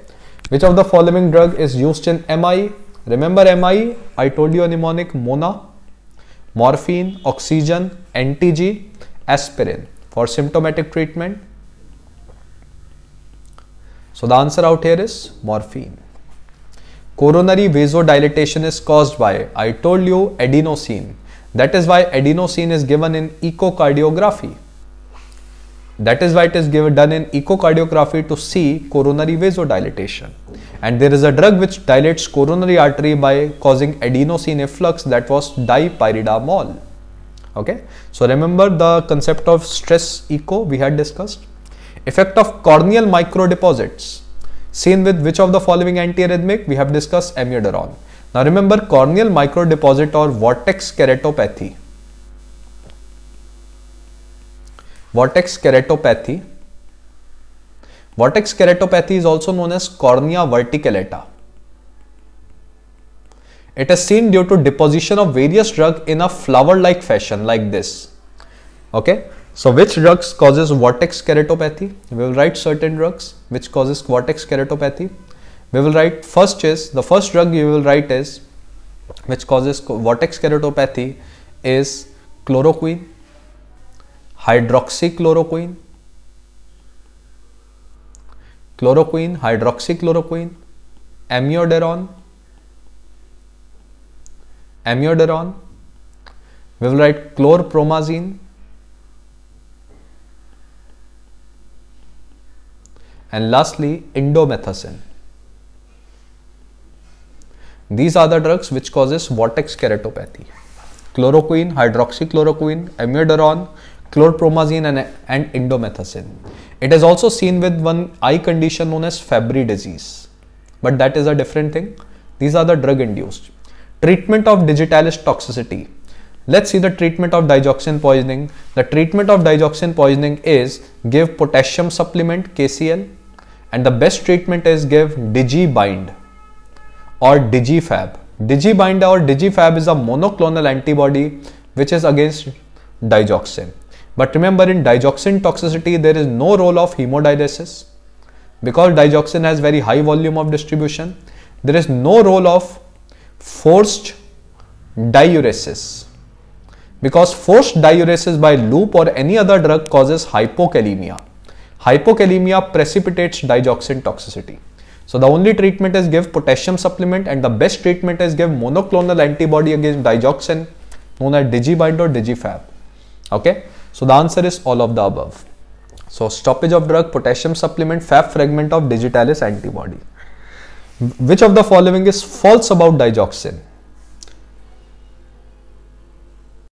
Which of the following drug is used in MI? Remember MI? I told you a mnemonic Mona, morphine, oxygen, NTG, aspirin for symptomatic treatment. So the answer out here is morphine. Coronary vasodilatation is caused by, I told you, adenosine. That is why adenosine is given in echocardiography. That is why it is given, done in echocardiography to see coronary vasodilatation. And there is a drug which dilates coronary artery by causing adenosine efflux that was dipyridamole. Okay, so remember the concept of stress echo we had discussed. Effect of corneal microdeposits seen with which of the following antiarrhythmic we have discussed amiodarone. Now remember corneal microdeposit or vortex keratopathy. Vortex keratopathy. Vortex keratopathy is also known as cornea verticillata. It is seen due to deposition of various drug in a flower-like fashion like this. Okay. So which drugs causes vortex keratopathy? We will write certain drugs which causes vortex keratopathy we will write first is the first drug you will write is which causes vortex keratopathy is chloroquine hydroxychloroquine chloroquine hydroxychloroquine amiodarone amiodarone we will write chlorpromazine and lastly indomethacin these are the drugs which causes vortex keratopathy. Chloroquine, hydroxychloroquine, amiodarone, chlorpromazine and, and indomethacin. It is also seen with one eye condition known as Fabry disease. But that is a different thing. These are the drug induced. Treatment of digitalis toxicity. Let's see the treatment of digoxin poisoning. The treatment of digoxin poisoning is give potassium supplement KCl and the best treatment is give digibind or Digifab. Digibind or Digifab is a monoclonal antibody which is against digoxin. But remember in digoxin toxicity there is no role of hemodialysis because digoxin has very high volume of distribution. There is no role of forced diuresis because forced diuresis by loop or any other drug causes hypokalemia. Hypokalemia precipitates digoxin toxicity. So the only treatment is give potassium supplement and the best treatment is give monoclonal antibody against digoxin known as Digibind or Digifab. Okay. So the answer is all of the above. So stoppage of drug, potassium supplement, Fab fragment of digitalis antibody. Which of the following is false about digoxin?